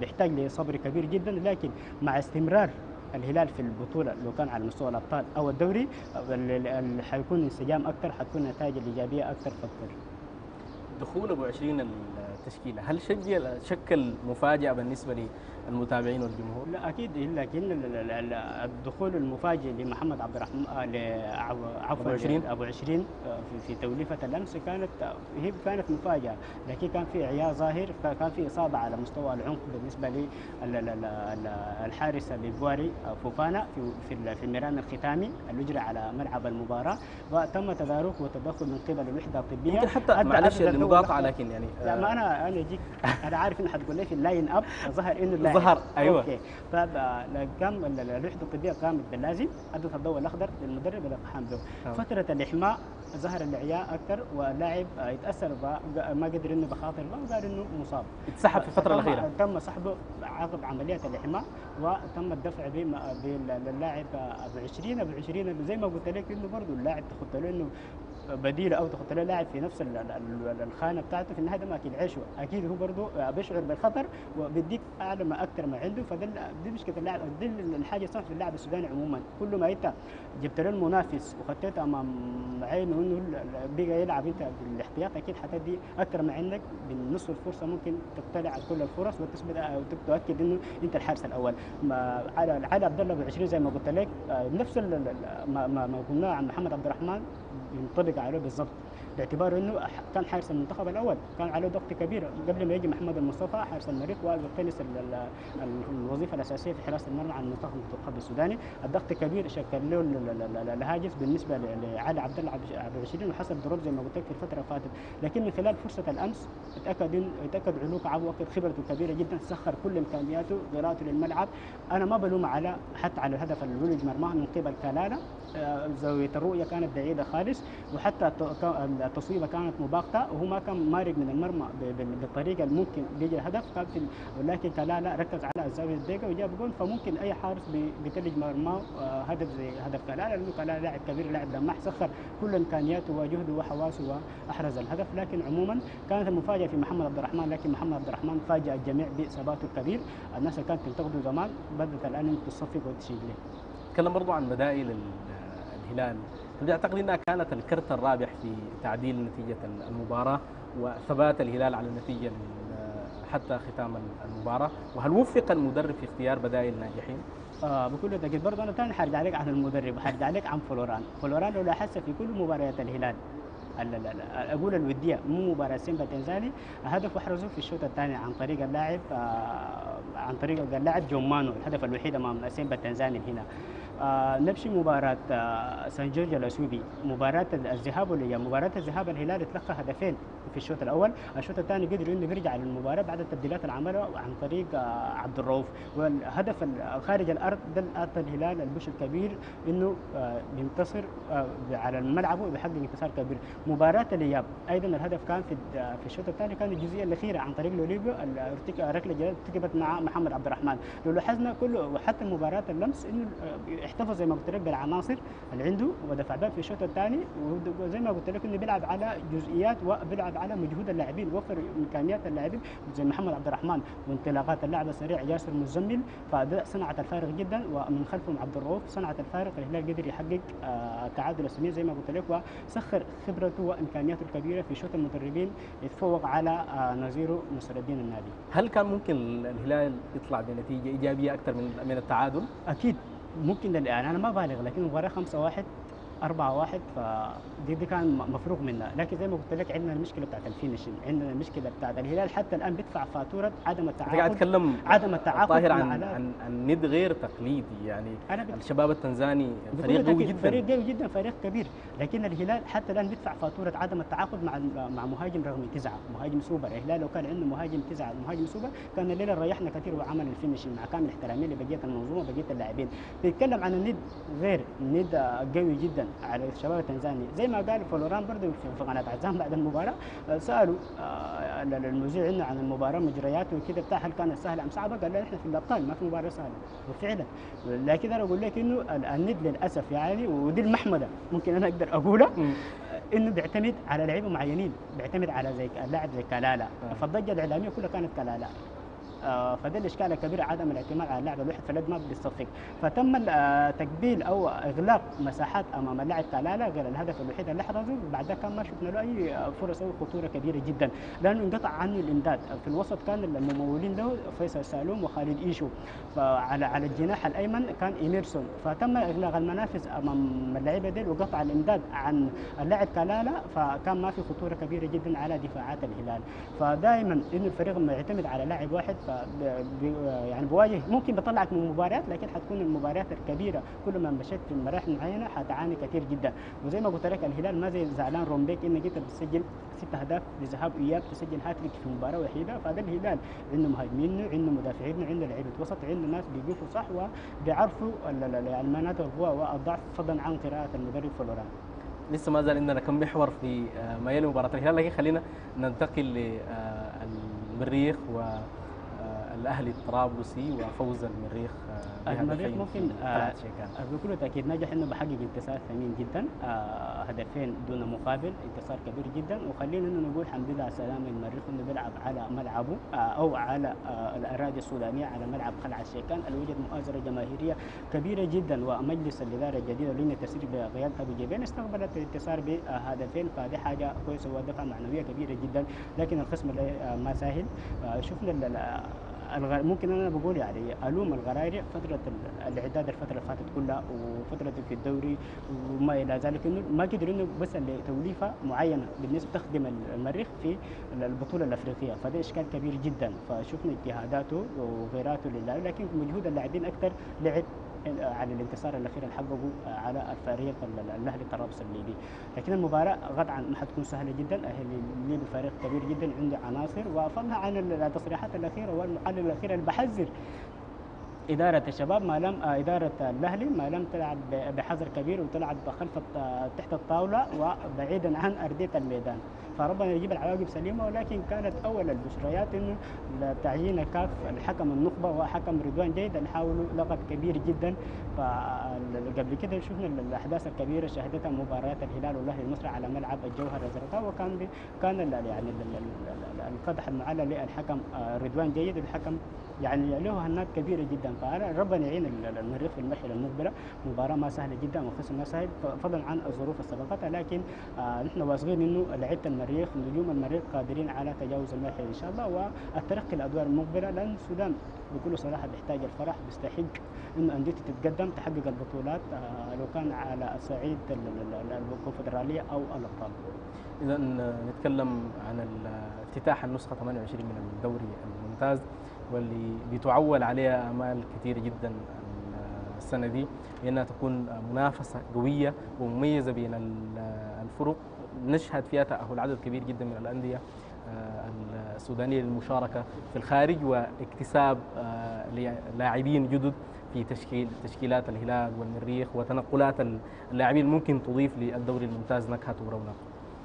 بيحتاج لصبر كبير جدا لكن مع استمرار الهلال في البطولة لو كان على مستوى الأبطال أو الدوري ال- ال- حيكون انسجام أكثر حتكون النتائج الايجابيه أكثر فاكثر دخول أبو 20 التشكيلة. هل شكل شكل مفاجأة بالنسبة للمتابعين والجمهور؟ لا أكيد. لكن ال- ال- ال- الدخول المفاجئ لمحمد عبد الرحمن آه، عفوا. أبو 20 آه، في, توليفة الأمس كانت آه، هي كانت مفاجأة. لكن كان في عياء ظاهر كان في إصابة على مستوى العنق بالنسبة للحارس الايفواري آه، فوفانا في في ال- في الميران الختامي اللي اجرى على ملعب المباراة. وتم تداركه والتدخل من قبل الوحدة الطبية. يمكن حتى معلش المقاطعة. لكن يعني لا ما أنا أنا أجيك. أنا عارف انه حتقول لي في ال line up ظهر إنه ظهر، أيوة. okay فقام الوحده الطبية قامت باللازم ادت الضوء الاخضر للمدرب الاقحام به نعم. فترة الإحماء ظهر الأعياء أكثر واللاعب آه، يتأثر ما قدر إنه بخاطر وقال إنه مصاب اتسحب في الفترة فتم- الأخيرة. تم سحبه عقب عملية الإحماء وتم الدفع باللاعب ابو 20 ابو 20 زي ما قلت لك إنه برضه اللاعب تخط له إنه بديل أو تخط له لاعب في نفس ال- ال- ال- الخانة بتاعته في النهاية ده ما أكيد عيشه. أكيد هو برضه بيشعر بالخطر وبيديك أعلى ما أكثر ما عنده. فده دي مشكلة اللاعب دي ال- الحاجة الصح في اللاعب السوداني عموما. كل ما أنت جبت له المنافس وخطيته أمام عينه إنه بقى يلعب أنت بالاحتياط أكيد حتدي أكثر ما عندك. بنصف الفرصة ممكن تطلع على كل الفرص وتثبت أو تؤكد إنه أنت الحارس الأول. ما على علي عبد الله ابو 20 زي ما قلت لك آه، نفس ما قلناه عن محمد عبد الرحمن. ينطبق عليه بالضبط باعتبار إنه كان حارس المنتخب الأول كان عليه ضغط كبير قبل ما يجي محمد المصطفى حارس المريخ ال- الوظيفة الأساسية في حراسه المرمى عن المنتخب السوداني. الضغط كبير شكل له ال- ال- ال- الهاجس بالنسبة لعلي عبد الله عبد عبد العشرين وحصل ضرب زي ما قلت لك في الفترة اللي فاتت. لكن من خلال فرصة الأمس اتأكد اتأكد علوك عبو واكد خبرته كبيرة جدا سخر كل إمكانياته قراءته للملعب. أنا ما بلوم على حتى على الهدف اللي مرماه من قبل كلاله. زاوية الرؤية كانت بعيدة خالص وحتى التصويبة كانت مباغته وهو ما كان مارق من المرمى بالطريقة اللي ممكن بيجي الهدف. كان في ولكن كلاله ركز على الزاويه الضيقه وجاب جول فممكن أي حارس بي- بيتلج مرماه هدف زي هدف كلاله لأنه كلاله لاعب كبير لاعب لماح سخر كل إمكانياته وجهده وحواسه وأحرز الهدف. لكن عموما كانت المفاجأة في محمد عبد الرحمن لكن محمد عبد الرحمن فاجأ الجميع بثباته الكبير. الناس اللي كانت تنتقده زمان بدأت الآن تصفق وتشيد له تكلم برضو عن بدائل الهلال. هل تعتقد إنها كانت الكرت الرابح في تعديل نتيجة المباراة وثبات الهلال على النتيجه ال- حتى ختام المباراة. وهل وفق المدرب في اختيار بدائل ناجحين؟ آه بكل تاكيد برضه أنا ثاني حرجع عليك عن المدرب وحرجع عليك عن فلوران. فلوران لو لاحظت في كل مباريات الهلال ال- ال- ال- أقول الودية مو مباراة سيمبا تنزاني هدف احرزه في الشوط الثاني عن طريق اللاعب آه عن طريق اللاعب جومانو الهدف الوحيد أمام سيمبا التنزاني هنا. آه نمشي مباراة آه سان جورج الأسوبي مباراة الذهاب والإياب مباراة الذهاب؟ الهلال اتلقى هدفين في الشوط الأول. الشوط الثاني قدر إنه يرجع للمباراة بعد التبديلات اللي عملها عن طريق آه عبد الرؤوف والهدف ال- خارج الأرض ده أعطى الهلال البوش الكبير إنه آه ينتصر على الملعب ويحقق انتصار كبير. مباراة الإياب أيضا الهدف كان في في الشوط الثاني كان الجزئية الأخيرة عن طريق ارتك- ركلة ارتكبت مع محمد عبد الرحمن. لو لاحظنا كله وحتى مباراة اللمس إنه احتفظ زي ما قلت لك بالعناصر اللي عنده ودفع بها في الشوط الثاني وزي ما قلت لك انه بيلعب على جزئيات وبيلعب على مجهود اللاعبين وفر إمكانيات اللاعبين زي محمد عبد الرحمن وانطلاقات اللاعب السريع ياسر مزمل فده صنعت الفارق جدا ومن خلفهم عبد الرؤوف صنعت الفارق الهلال قدر يحقق آه، التعادل السمير زي ما قلت لك وسخر خبرته وإمكانياته الكبيرة في شوط المدربين يتفوق على آه، نظيره نصر الدين النادي هل كان ممكن الهلال يطلع بنتيجة إيجابية أكثر من من التعادل؟ أكيد ممكن لل- يعني أنا ما بالغ لكن المباراه 5 1 4 1 فدي دي كان مفروغ منها. لكن زي ما قلت لك عندنا المشكلة بتاعت الفينشن عندنا المشكلة بتاعت الهلال. حتى الآن بيدفع فاتورة عدم أنت قاعد التعاقد تتكلم عدم التعاقد طاهر عن. عن عن ند غير تقليدي. يعني أنا بت- الشباب التنزاني فريق قوي جدا. فريق قوي جدا فريق كبير. لكن الهلال حتى الآن بيدفع فاتورة عدم التعاقد مع مع مهاجم رقم تسعة. مهاجم سوبر. الهلال لو كان عنده مهاجم تسعة مهاجم سوبر كان الليلة ريحنا كثير وعمل ال finishing مع كامل احترامي لبقية المنظومة بقيه اللاعبين. بيتكلم عن الند غير الند قوي جدا. على الشباب التنزاني. زي ما قال فلوران برضه في قناة عزام بعد المباراة آه، سألوا آه، المذيع عندنا عن المباراة مجرياته وكذا بتاع هل كانت سهلة أم صعبة؟ قال لا إحنا في الأبطال ما في مباراة سهلة. وفعلا. لكن أنا أقول لك إنه ال- الند للأسف يعني ودي المحمدة ممكن أنا أقدر أقولها إنه بيعتمد على لعيبة معينين بيعتمد على زي اللاعب زي كلالا فالضجة الإعلامية كلها كانت كلالا آه، فده الإشكال الكبير عدم الاعتماد على اللاعب الواحد فاليد ما بيصفق فتم آه، تقبيل أو إغلاق مساحات أمام اللاعب كلالا غير الهدف الوحيد اللي حرزه بعد كان ما شفنا له أي آه، فرص أو خطورة كبيرة جدا. لأنه انقطع عنه الإمداد. في الوسط كان الممولين له فيصل سالوم وخالد إيشو. فعلى على الجناح الأيمن كان إيميرسون. فتم إغلاق المنافذ أمام اللعيبة ديل وقطع الإمداد عن اللاعب كلالا فكان ما في خطورة كبيرة جدا على دفاعات الهلال. فدائما انه الفريق لما يعتمد على لاعب واحد ف يعني بواجه ممكن بيطلعك من مباريات لكن حتكون المباريات الكبيرة. كل ما مشيت في مراحل معينة حتعاني كثير جدا. وزي ما قلت لك الهلال ما زي زعلان رومبيك انك انت بتسجل ست أهداف لذهاب واياب تسجل هاتريك في مباراة وحيدة. فهذا الهلال عنده مهاجمين عنده مدافعين عنده لعيبة وسط عنده ناس بيقفوا صح وبيعرفوا مناطق القوه والضعف فضلا عن قراءة المدرب فلوران. لسه ما زال عندنا كم محور في آه، ما يلي مباراه الهلال لكن خلينا ننتقل للمريخ والاهلي الطرابلسي وفوز المريخ آه، المريخ ممكن في آه، ثلاث شيكات بكل تأكيد نجح إنه بحقق انتصار ثمين جدا آه، هدفين دون مقابل انتصار كبير جدا. وخلينا إنه نقول الحمد لله على سلامه المريخ إنه بيلعب على ملعبه آه، أو على آه، الأراضي السودانية على ملعب قلعة الشيكان. اللي وجد مؤازرة جماهيرية كبيرة جدا ومجلس الإدارة الجديد ولجنه التسريب بقياده أبو جبين استقبلت الانتصار بهدفين فهذه حاجة كويسة ودفعه معنوية كبيرة جدا لكن الخصم آه، ما سهل آه، شفنا. ممكن أنا بقول يعني ألوم الغرايري فترة ال- الإعداد الفترة اللي فاتت كلها وفترة في الدوري وما إلى ذلك إنه ما قدروا إنه بس لتوليفة معينة بالنسبة تخدم المريخ في البطولة الأفريقية. فده إشكال كبير جدا. فشفنا اجتهاداته وغيراته لله لكن مجهود اللاعبين أكثر لعب على الانتصار الأخير اللي حققه على الفريق ال- الأهلي طرابلس الليبي. لكن المباراة قطعا ما حتكون سهلة جدا. الاهلي الليبي فريق كبير جدا عنده عناصر. وفضلها عن التصريحات الأخيرة والمحلل الأخير اللي بحذر إدارة الشباب ما لم آه، إدارة الأهلي ما لم تلعب بحذر كبير وتلعب خلف تحت الطاولة وبعيدا عن أرضية الميدان. فربنا يجيب العواقب سليمة ولكن كانت أول البشريات إنه تعيين كاف الحكم النخبة وحكم رضوان جيد اللي حاولوا لقب كبير جدا. فقبل كده شفنا الأحداث الكبيرة شهدتها مباريات الهلال والأهلي المصري على ملعب الجوهر الزرقاء وكان كان يعني ال- ال- ال- القدح المعلى للحكم آه، رضوان جيد. الحكم يعني له هنات كبيرة جدا. فربنا يعين ال- المريخ في المرحلة المقبلة. مباراة ما سهلة جدا وخصم ما سهل فضلا عن الظروف السبقتها لكن آه نحن واثقين إنه لعيبه المريخ نجوم المريخ قادرين على تجاوز المرحله إن شاء الله والترقي الادوار المقبله لأن السودان بكل صراحة بيحتاج الفرح بيستحق انه انديته تتقدم تحقق البطولات آه لو كان على الصعيد ال- ال- ال- الكونفدرالية أو الأبطال. إذا نتكلم عن افتتاح النسخة 28 من الدوري الممتاز واللي بتعول عليها آمال كثيرة جدا ال- السنة دي لأنها تكون منافسة قوية ومميزة بين ال- الفرق نشهد فيها تأهل عدد كبير جدا من الأندية آه، السودانية للمشاركة في الخارج واكتساب آه، لاعبين جدد في تشكيل تشكيلات الهلال والمريخ وتنقلات اللاعبين ممكن تضيف للدوري الممتاز نكهة ورونق.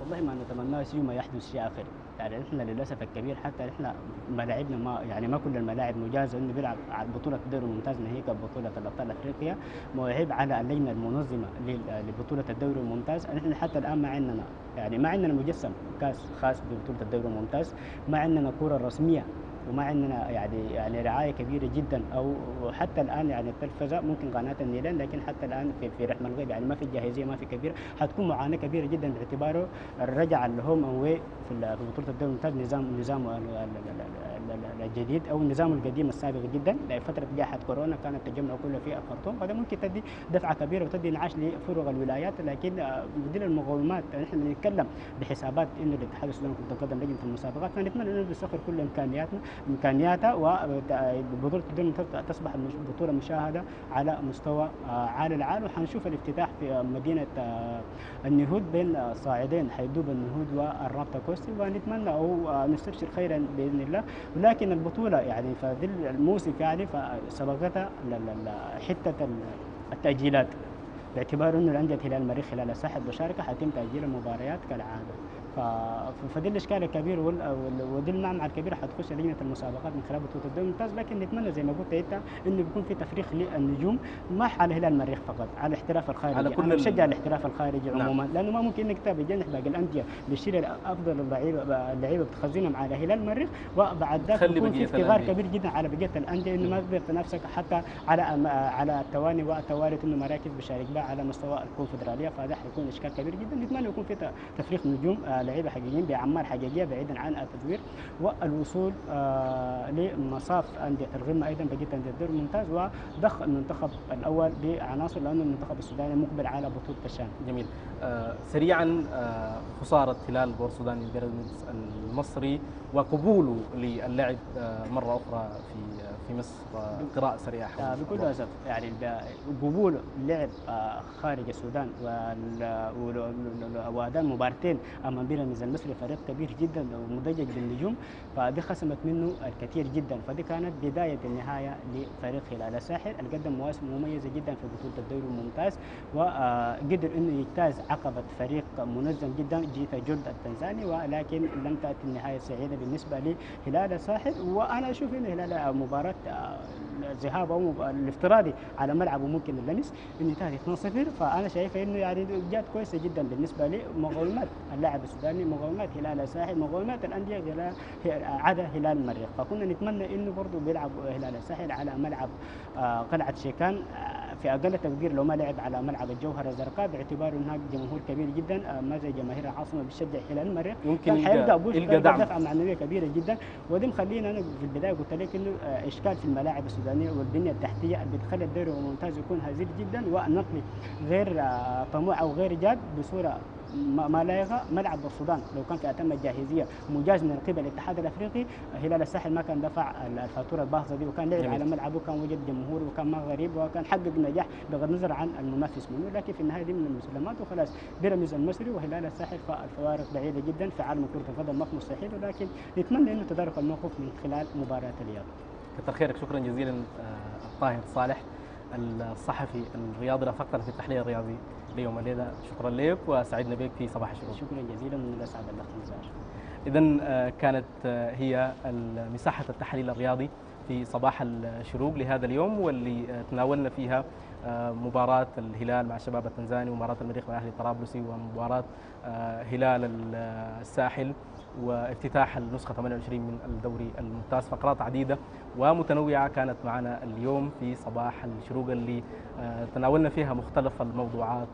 والله ما نتمناه شيء ما يحدث شيء آخر يعني إحنا للأسف الكبير حتى إحنا ملاعبنا ما يعني ما كل الملاعب مجازه إنه بيلعب على بطولة الدوري الممتاز ناهيك بطولة الأبطال أفريقيا. مواهب على اللجنة المنظمة لبطولة الدوري الممتاز. نحن حتى الآن ما عندنا يعني ما عندنا مجسم كاس خاص ببطولة الدوري الممتاز. ما عندنا كرة رسمية وما عندنا يعني يعني رعاية كبيرة جدا أو حتى الآن يعني التلفزة ممكن قناة النيلان لكن حتى الآن في في رحم الغيب يعني ما في جاهزية ما في كبير حتكون معاناة كبيرة جدا باعتباره الرجعه الهوم أوي في ال- في بطولة الدوري الممتاز نظام نظام ال- ال- ال- ال- ال- الجديد أو النظام القديم السابق جدا. فترة جائحة كورونا كان التجمع كله في الخرطوم. فده ممكن تدي دفعة كبيرة وتدي انعاش لفرق الولايات. لكن آه، بدل المقومات نحن بنتكلم بحسابات إنه الاتحاد السوداني كره القدم لجنة المسابقات. فنتمنى إنه نسخر كل إمكانياتنا امكانياتها وبطوله الدوري الممتاز تصبح بطولة مشاهدة على مستوى آه، عالي العال وحنشوف الافتتاح في مدينة آه، النهود بين آه، صاعدين حيدوب النهود والرابطة كوستي. ونتمنى أو آه، نستبشر خيرا بإذن الله. ولكن البطولة يعني ظل الموسم يعني فسبقتها حتة ال- التأجيلات باعتبار إنه الأندية هلال المريخ خلال ساحه المشاركة حيتم تأجيل المباريات كالعادة. فدي الاشكال الكبير ودي المعمعة الكبيره حتخش لجنة المسابقات من خلال بطولة الدوري الممتاز. لكن نتمنى زي ما قلت أنت إنه بيكون في تفريق للنجوم ما على هلال المريخ فقط على الاحتراف الخارجي. على كل بشجع الاحتراف الخارجي نعم. عموما لأنه ما ممكن إنك تابع جنح باقي الأندية بيشتري أفضل اللعيبه اللعيبه بتخزنهم على هلال المريخ وبعد ذلك بيكون في افتقار. كبير جدا على بقية الأندية إنه ما تقدر تنافسك حتى على على التواني والتوالد إنه مراكز بيشارك بها على مستوى الكونفدرالية. فهذا حيكون إشكال كبير جدا. نتمنى يكون في تفريق نجوم آه، لعيبة حقيقيين بأعمار حقيقية بعيدا عن التدوير والوصول آه، لمصاف أندية القمه أيضا بقية أندية الدوري الممتاز وضخ المنتخب الأول بعناصر لأنه المنتخب السوداني مقبل على بطولة الشام. جميل. آه سريعا آه خسارة هلال بور سودان البيراميدز المصري وقبوله للعب آه مرة أخرى في في مصر آه قراءة سريعة آه، بكل. اسف يعني قبول اللعب آه، خارج السودان وأداء مباراتين أمام بيراميدز المصري فريق كبير جدا ومدجج بالنجوم فدي خصمت منه الكثير جدا فدي كانت بداية النهاية لفريق هلال الساحل اللي قدم مواسم مميزة جدا في بطولة الدوري الممتاز وقدر إنه يجتاز عقبة فريق منظم جدا جيتا جولد التنزاني ولكن لم تأتي النهاية سعيدة بالنسبة لهلال الساحل وأنا أشوف إن هلال مباراة الذهاب أو الافتراضي على ملعبه ممكن اللمس انتهت 2-0 فأنا شايفه إنه يعني جات كويسة جدا بالنسبة لمقومات اللاعب السوداني مقومات هلال الساحل مقومات الأندية عدا هلال المريخ. فكنا نتمنى إنه برضه بيلعب هلال الساحل على ملعب آه، قلعة شيكان. آه، في أقل تقدير لو ما لعب على ملعب الجوهره الزرقاء باعتباره هناك جمهور كبير جدا آه، ما زي جماهير العاصمة بتشجع هلال المريخ يمكن يلقى- يلقى دعم. دفعة معنوية كبيرة جدا ودي مخلينا أنا في البداية قلت لك إنه آه، إشكال في الملاعب السودانية والبنية التحتية اللي بتخلي الدوري الممتاز يكون هزيل جدا والنقل غير آه، طموح أو غير جاد بصورة ما ما لائقه ملعب السودان لو كان في اتم الجاهزية مجاز من قبل الاتحاد الأفريقي هلال الساحل ما كان دفع الفاتورة الباهظة دي وكان لعب. على ملعبه وكان وجد جمهور وكان ما غريب وكان حقق نجاح بغض النظر عن المنافس منه. لكن في النهاية دي من المسلمات وخلاص بيراميدز المصري وهلال الساحل فالفوارق بعيدة جدا في عالم كرة القدم ما مستحيل ولكن نتمنى إنه تدارك الموقف من خلال مباراة اليوم كثر خيرك. شكرا جزيلا آه، الطاهر صالح الصحفي الرياضي رافقتنا في التحليل الرياضي. ليوم الليلة شكرا لك وسعدنا بك في صباح الشروق. شكرا جزيلا من الاسعد الاخ نزار إذا كانت آه، هي مساحة التحليل الرياضي في صباح الشروق لهذا اليوم واللي آه، تناولنا فيها آه، مباراة الهلال مع الشباب التنزاني ومباراة المريخ مع الأهلي طرابلسي ومباراة آه، هلال ال- الساحل وافتتاح النسخة 28 من الدوري الممتاز. فقرات عديدة ومتنوعة كانت معنا اليوم في صباح الشروق اللي آه، تناولنا فيها مختلف الموضوعات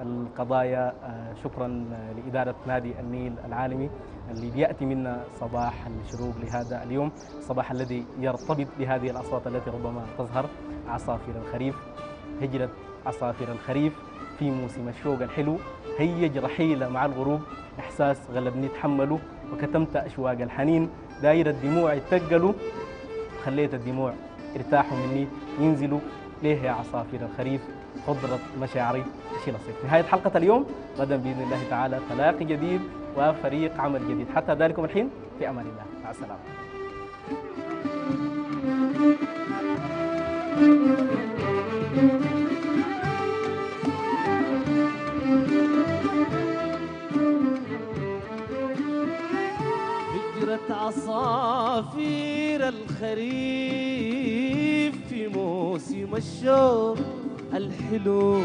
والقضايا. آه، شكرا لإدارة نادي النيل العالمي اللي بيأتي منا صباح الشروق لهذا اليوم. الصباح الذي يرتبط بهذه الأصوات التي ربما تظهر. عصافير الخريف هجرة عصافير الخريف في موسم الشوق الحلو. هيج رحيلة مع الغروب. إحساس غلبني تحمله وكتمت أشواق الحنين. داير الدموع يتقلوا. خليت الدموع ارتاحوا مني. ينزلوا ليه يا عصافير الخريف؟ خضرة مشاعري تشيل الصيف. نهاية حلقة اليوم. غدا بإذن الله تعالى. تلاقي جديد وفريق عمل جديد. حتى ذلكم الحين في أمان الله. مع السلامة. هجرة عصافير الخريف في موسم الشوق الحلو.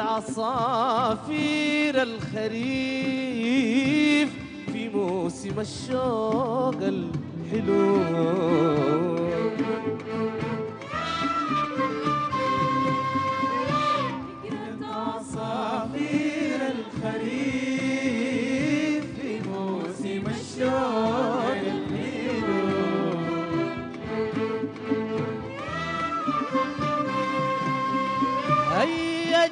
عصافير الخريف في موسم الشوق الحلو. عصافير الخريف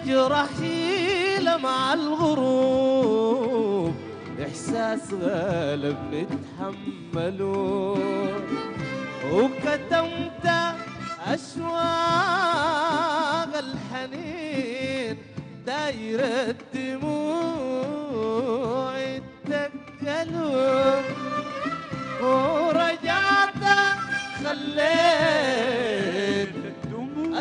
جرحي لمع الغروب. إحساس غالب نتحمله. وكتمت أشواق الحنين دايرة الدموع التجلب ورجعت خليت الدموع.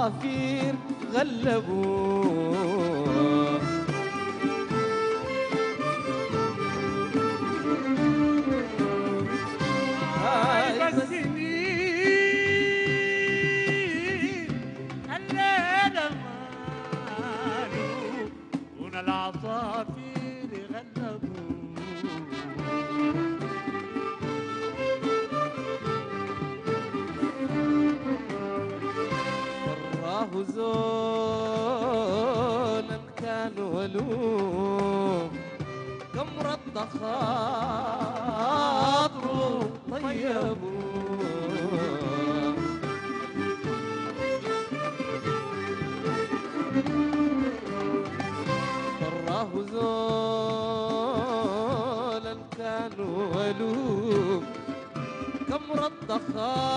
kafi call.